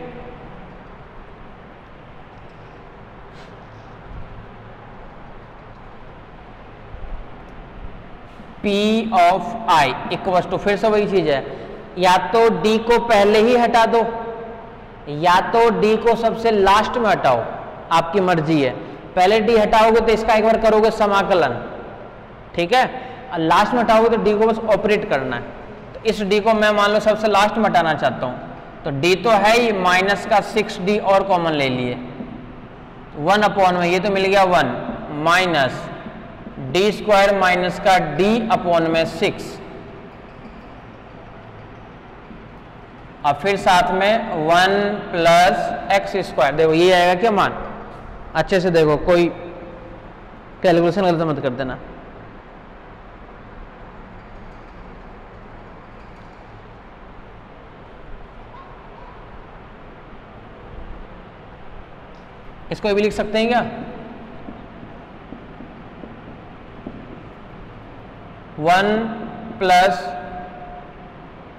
P of I equals to फिर से वही चीज़ है। या तो D को पहले ही हटा दो, या तो D को सबसे लास्ट में हटाओ, आपकी मर्ज़ी है। पहले D हटाओगे तो इसका एक बार करोगे समाकलन, ठीक है? लास्ट में हटाओगे तो D को बस ऑपरेट करना है। तो इस D को मैं मान लो सबसे लास्ट में हटाना चाहता हूँ। तो d तो है ही माइनस का सिक्स डी और कॉमन ले लिए। वन अपॉन में, ये तो मिल गया one minus d square minus का डी अपॉन में सिक्स और फिर साथ में वन प्लस एक्स स्क्वायर देखो ये आएगा क्या मान? अच्छे से देखो, कोई कैलकुलेशन गलत मत कर देना। इसको भी लिख सकते हैं क्या? वन प्लस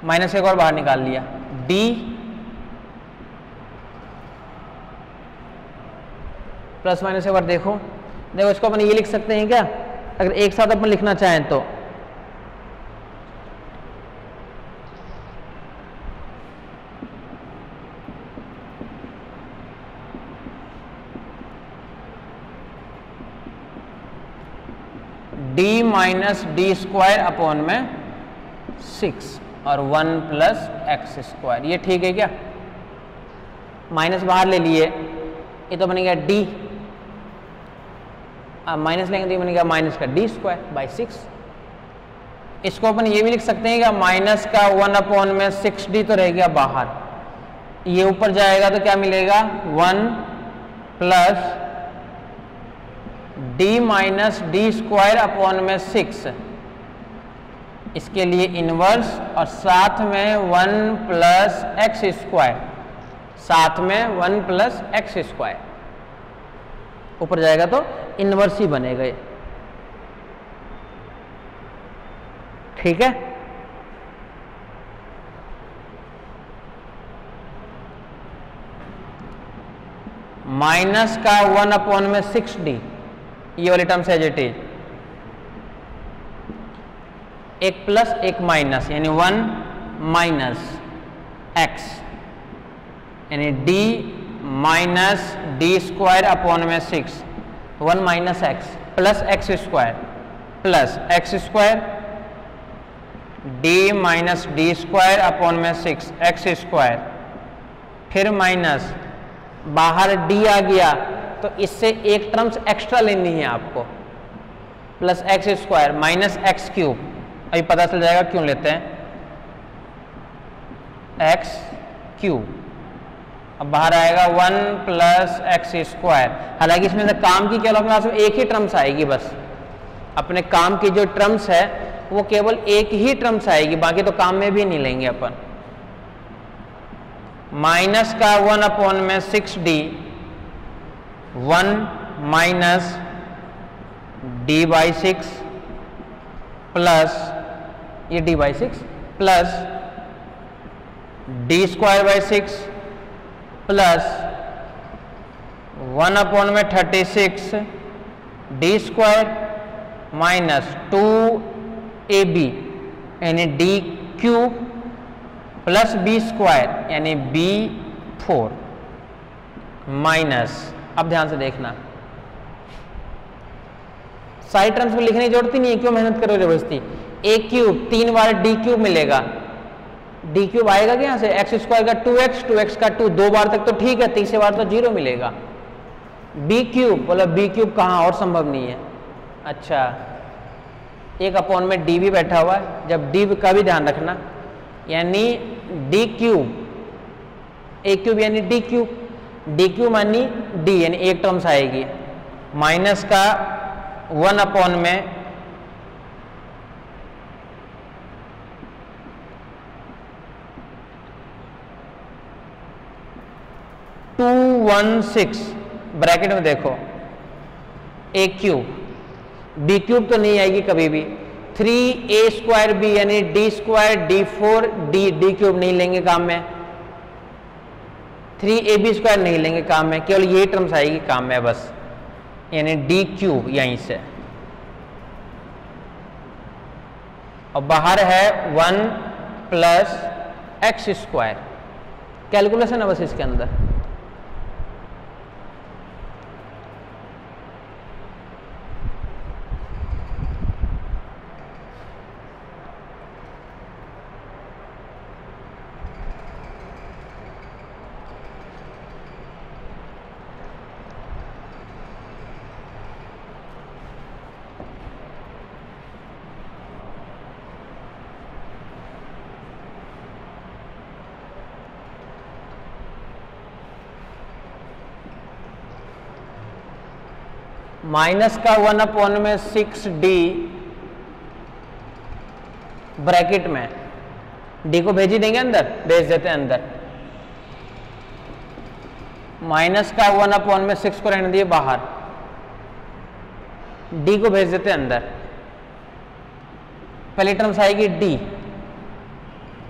माइनस एक और बाहर निकाल लिया। डी प्लस माइनस एक बार देखो। देखो, इसको अपन ये लिख सकते हैं क्या? अगर एक साथ अपन लिखना चाहें तो। माइनस डी स्क्वायर अपॉन में सिक्स और वन प्लस एक्स स्क्वायर ये ठीक है क्या? माइनस बाहर ले लिए, ये तो बनेगा डी अब माइनस लेंगे तो ये बनेगा माइनस का डी स्क्वायर बाई सिक्स इसको अपन ये भी लिख सकते हैं कि माइनस का वन अपॉन में सिक्स डी तो रह गया बाहर। ये ऊपर जाएगा तो क्या मिलेगा? One plus d minus d square upon में सिक्स इसके लिए इनवर्स और साथ में वन प्लस एक्स स्क्वायर साथ में वन प्लस एक्स स्क्वायर ऊपर जाएगा तो इनवर्स ही बनेगा ठीक है? माइनस का वन अपॉन में सिक्स डी ये वाली टर्म्स एज इट इज़ एक प्लस एक माइनस यानी वन माइनस एक्स यानी d minus d square upon में six one minus x plus x square plus x square d minus d square upon में six x square फिर minus बाहर D आ गया तो इससे एक टर्म्स एक्स्ट्रा लेनी है आपको। Plus x square minus x cube अभी पता चल जाएगा क्यों लेते हैं। एक्स क्यूब अब बाहर आएगा वन प्लस एक्स स्क्वायर हालाँकि इसमें से काम की केवल अपने एक ही टर्म्स आएगी बस। अपने काम की जो टर्म्स है, वो केवल एक ही टर्म्स आएगी, बाकी तो काम में भी नहीं लेंगे अपन। माइनस का वन अपॉन में six d one minus d by six plus, ये d by six plus d square by six plus one upon में thirty six d square minus two a b, यानी d cube plus b square, यानी b four minus अब ध्यान से देखना। Side terms में लिखने की ज़रूरत ही नहीं है, क्यों मेहनत करो ज़बरदस्ती? ए क्यूब तीन बार डी क्यूब मिलेगा। डी क्यूब आएगा क्या से? एक्स स्क्वायर का टू एक्स टू एक्स का टू दो बार तक तो ठीक है, तीसरे बार तो ज़ीरो मिलेगा। बी क्यूब बोला बी क्यूब कहाँ? और संभव नहीं है। अच्छा। एक अपॉन में डी भी बैठा हुआ है, जब डी का भी ध्यान रखना। यानी डी क्यूब ए क्यूब यानी डी क्यूब डी क्यू मानी डी यानी एक टर्म्स आएगी। माइनस का वन अपॉन में टू वन सिक्स ब्रैकेट में देखो ए क्यूब बी क्यूब तो नहीं आएगी कभी भी। थ्री ए स्क्वायर बी यानी d square d four d d cube नहीं लेंगे काम में। थ्री ए बी स्क्वायर नहीं लेंगे काम में, केवल ये टर्म्स आएगी काम में बस। यानी डी क्यूब यहीं से। और बाहर है one plus x square calculation है बस इसके अंदर। माइनस का वन अपॉन में सिक्स डी ब्रैकेट में, डी को भेज ही देंगे अंदर, भेज देते हैं अंदर। माइनस का वन अपॉन में सिक्स को रहने दिए बाहर, डी को भेज देते हैं अंदर। पहली टर्म्स आएगी डी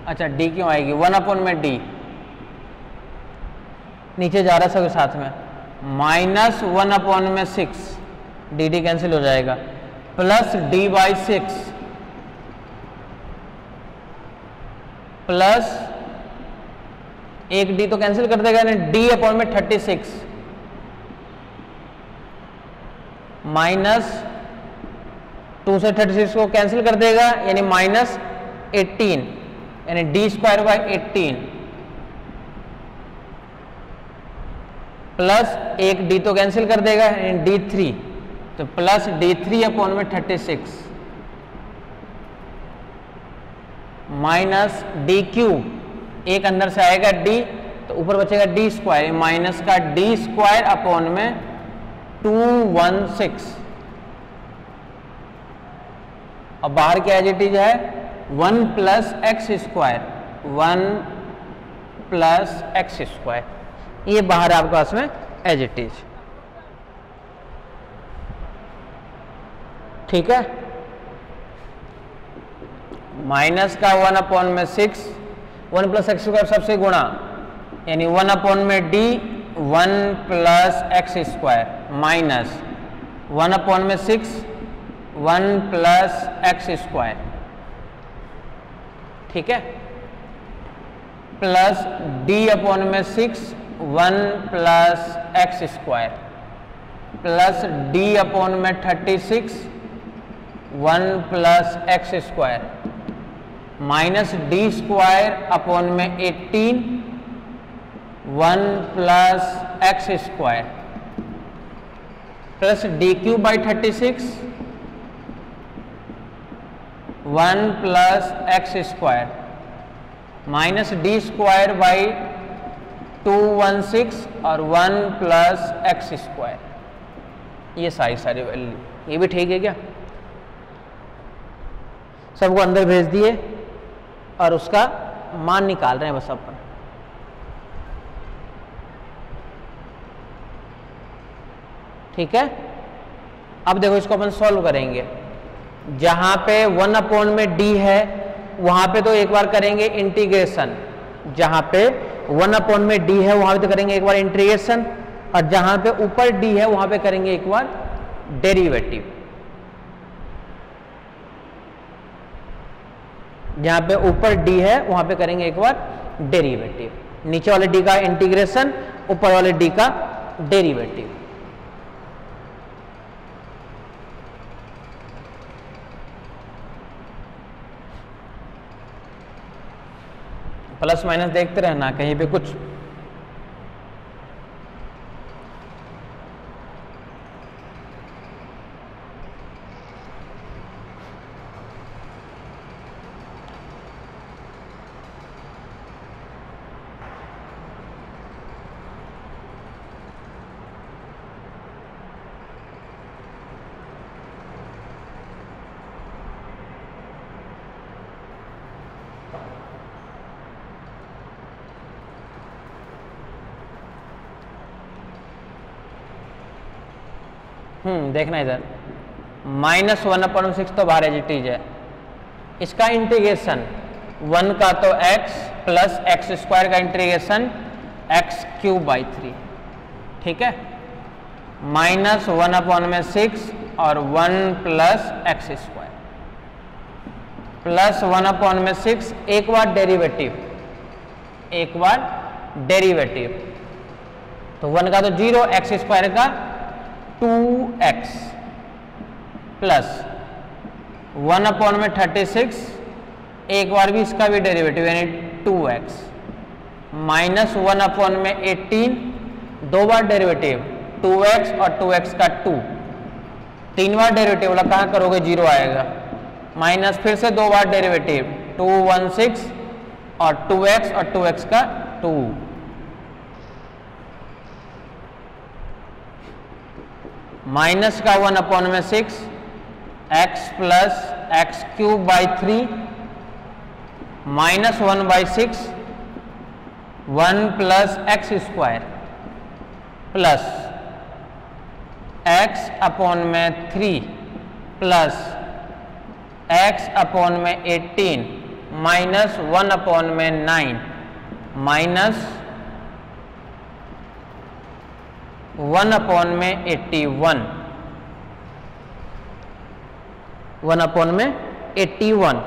अच्छा डी क्यों आएगी? वन अपॉन में डी नीचे जा रहा है सबके साथ में। माइनस वन अपॉन में सिक्स। डी डी कैंसिल हो जाएगा। Plus d by six plus एक डी तो कैंसिल कर देगा, यानी डी अपॉन में थर्टी सिक्स माइनस टू से थर्टी सिक्स को कैंसिल कर देगा, यानी माइनस एटीन यानी d square by eighteen plus एक डी तो कैंसिल कर देगा, यानी डी थ्री तो प्लस डी थ्री अपॉन में thirty six minus d q एक अंदर से आएगा डी तो ऊपर बचेगा डी स्क्वायर माइनस का डी स्क्वायर अपॉन में टू वन सिक्स और बाहर क्या एज इट इज़ है one plus x square one plus x square ये बाहर आपके पास में एज इट इज़ ठीक है? माइनस का वन अपॉन में six, one plus x square सबसे गुणा, यानी वन अपॉन में d, one plus x square, minus one upon में six, one plus x square. ठीक है? प्लस डी अपॉन में six, one plus x square, plus d upon में thirty six one plus x square minus d square upon में eighteen one plus x square plus d q by thirty six, one plus x square minus d square by two one six और one plus x square. ये सारी सारी value ये भी ठीक है क्या? सबको अंदर भेज दिए और उसका मान निकाल रहे हैं बस अपन। ठीक है? अब देखो इसको अपन सॉल्व करेंगे। जहाँ पे वन अपॉन में डी है, वहाँ पे तो एक बार करेंगे इंटीग्रेशन जहाँ पे वन अपॉन में डी है, वहाँ पे तो करेंगे एक बार इंटीग्रेशन और जहाँ पे ऊपर डी है, वहाँ पे करेंगे एक बार डेरिवेटिव जहाँ पे ऊपर डी है, वहाँ पे करेंगे एक बार डेरिवेटिव नीचे वाले डी का इंटीग्रेशन ऊपर वाले डी का डेरिवेटिव प्लस माइनस देखते रहना, कहीं पे कुछ देखना इधर। माइनस वन अपॉन सिक्स तो बाहर एजिटीज है इसका इंटीग्रेशन, वन का तो x प्लस एक्स स्क्वायर का integration, x cube by three. ठीक है? माइनस वन अपॉन में सिक्स और one plus x square. Plus one upon में सिक्स, एक बार डेरिवेटिव। एक बार डेरिवेटिव। तो वन का तो ज़ीरो, एक्स स्क्वायर का एक्स प्लस वन अपॉन में थर्टी सिक्स एक बार भी इसका भी डेरिवेटिव यानी two x minus one upon में एटीन दो बार डेरिवेटिव टू एक्स और टू एक्स का टू तीन बार डेरिवेटिव वाला कहाँ करोगे? ज़ीरो आएगा। माइनस फिर से दो बार डेरिवेटिव टू वन सिक्स और टू एक्स और टू एक्स का टू माइनस का वन अपॉन में six x plus x cube by three minus one by six one plus x square plus x upon में थ्री प्लस एक्स अपॉन में eighteen minus one upon में nine minus one upon में eighty one. One upon में eighty one.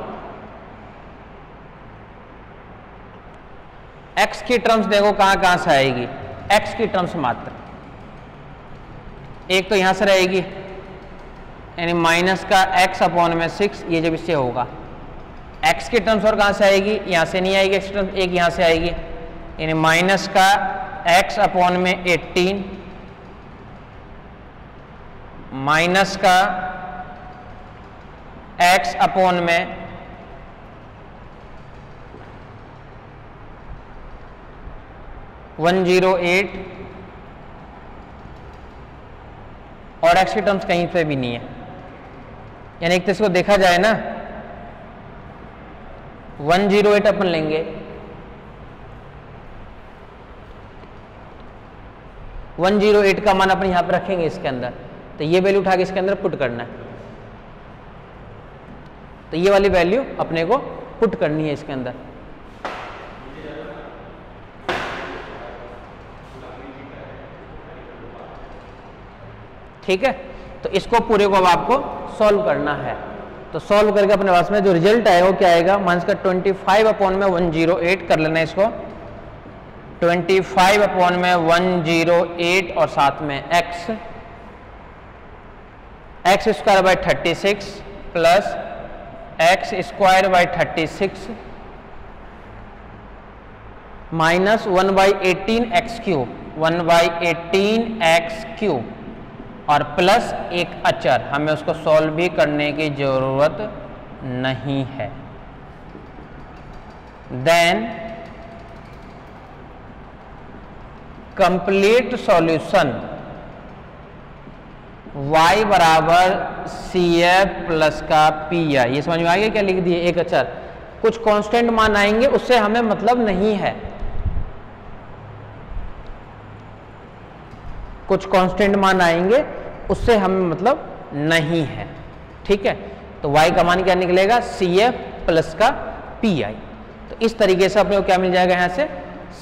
X की terms देखो कहाँ कहाँ से आएगी। एक्स की टर्म्स मात्र। एक तो यहाँ से रहेगी। यानी माइनस का एक्स अपॉन में सिक्स ये जब इससे होगा। एक्स की टर्म्स और कहाँ से आएगी? यहाँ से नहीं आएगी एक्स टर्म्स एक यहाँ से आएगी। यानी माइनस का एक्स अपॉन में एट्टीन माइनस का एक्स अपॉन में वन ज़ीरो एट और एक्स की टर्म्स कहीं पे भी नहीं है। यानी एक तो इसको देखा जाए ना 108 अपन लेंगे 108 का मान अपन यहाँ पर रखेंगे इसके अंदर। तो ये वैल्यू उठा के इसके अंदर पुट करना है। तो ये वाली वैल्यू अपने को पुट करनी है इसके अंदर। ठीक है? तो इसको पूरे को अब आपको सॉल्व करना है। तो सॉल्व करके अपने पास में जो रिज़ल्ट आएगा वो क्या आएगा? मान का 25 अपॉन में 108 कर लेना इसको। 25 अपॉन में 108 और साथ में x x square by thirty six plus x square by thirty six minus one by eighteen x cube one by eighteen x cube और प्लस एक अचर। हमें उसको सॉल्व भी करने की ज़रूरत नहीं है। देन कंप्लीट सॉल्यूशन y बराबर सी एफ़ प्लस का पी आई ये समझ में आ गया क्या लिख दिए? एक अचर कुछ कांस्टेंट मान आएँगे, उससे हमें मतलब नहीं है। कुछ कांस्टेंट मान आएँगे, उससे हमें मतलब नहीं है। ठीक है? तो y का मान क्या निकलेगा? सी एफ़ प्लस का पी आई तो इस तरीके से अपने को क्या मिल जाएगा यहाँ से?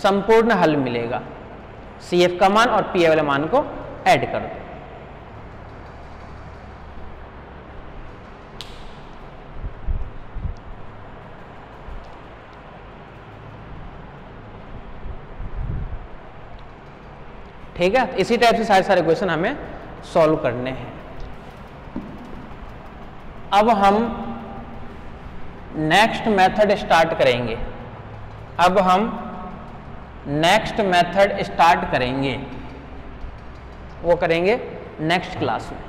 संपूर्ण हल मिलेगा। सी एफ़ का मान और पी आई वाले मान को ऐड कर दो। ठीक है? इसी टाइप से सारे सारे क्वेश्चन हमें सॉल्व करने हैं। अब हम नेक्स्ट मेथड स्टार्ट करेंगे। अब हम नेक्स्ट मेथड स्टार्ट करेंगे। वो करेंगे नेक्स्ट क्लास में।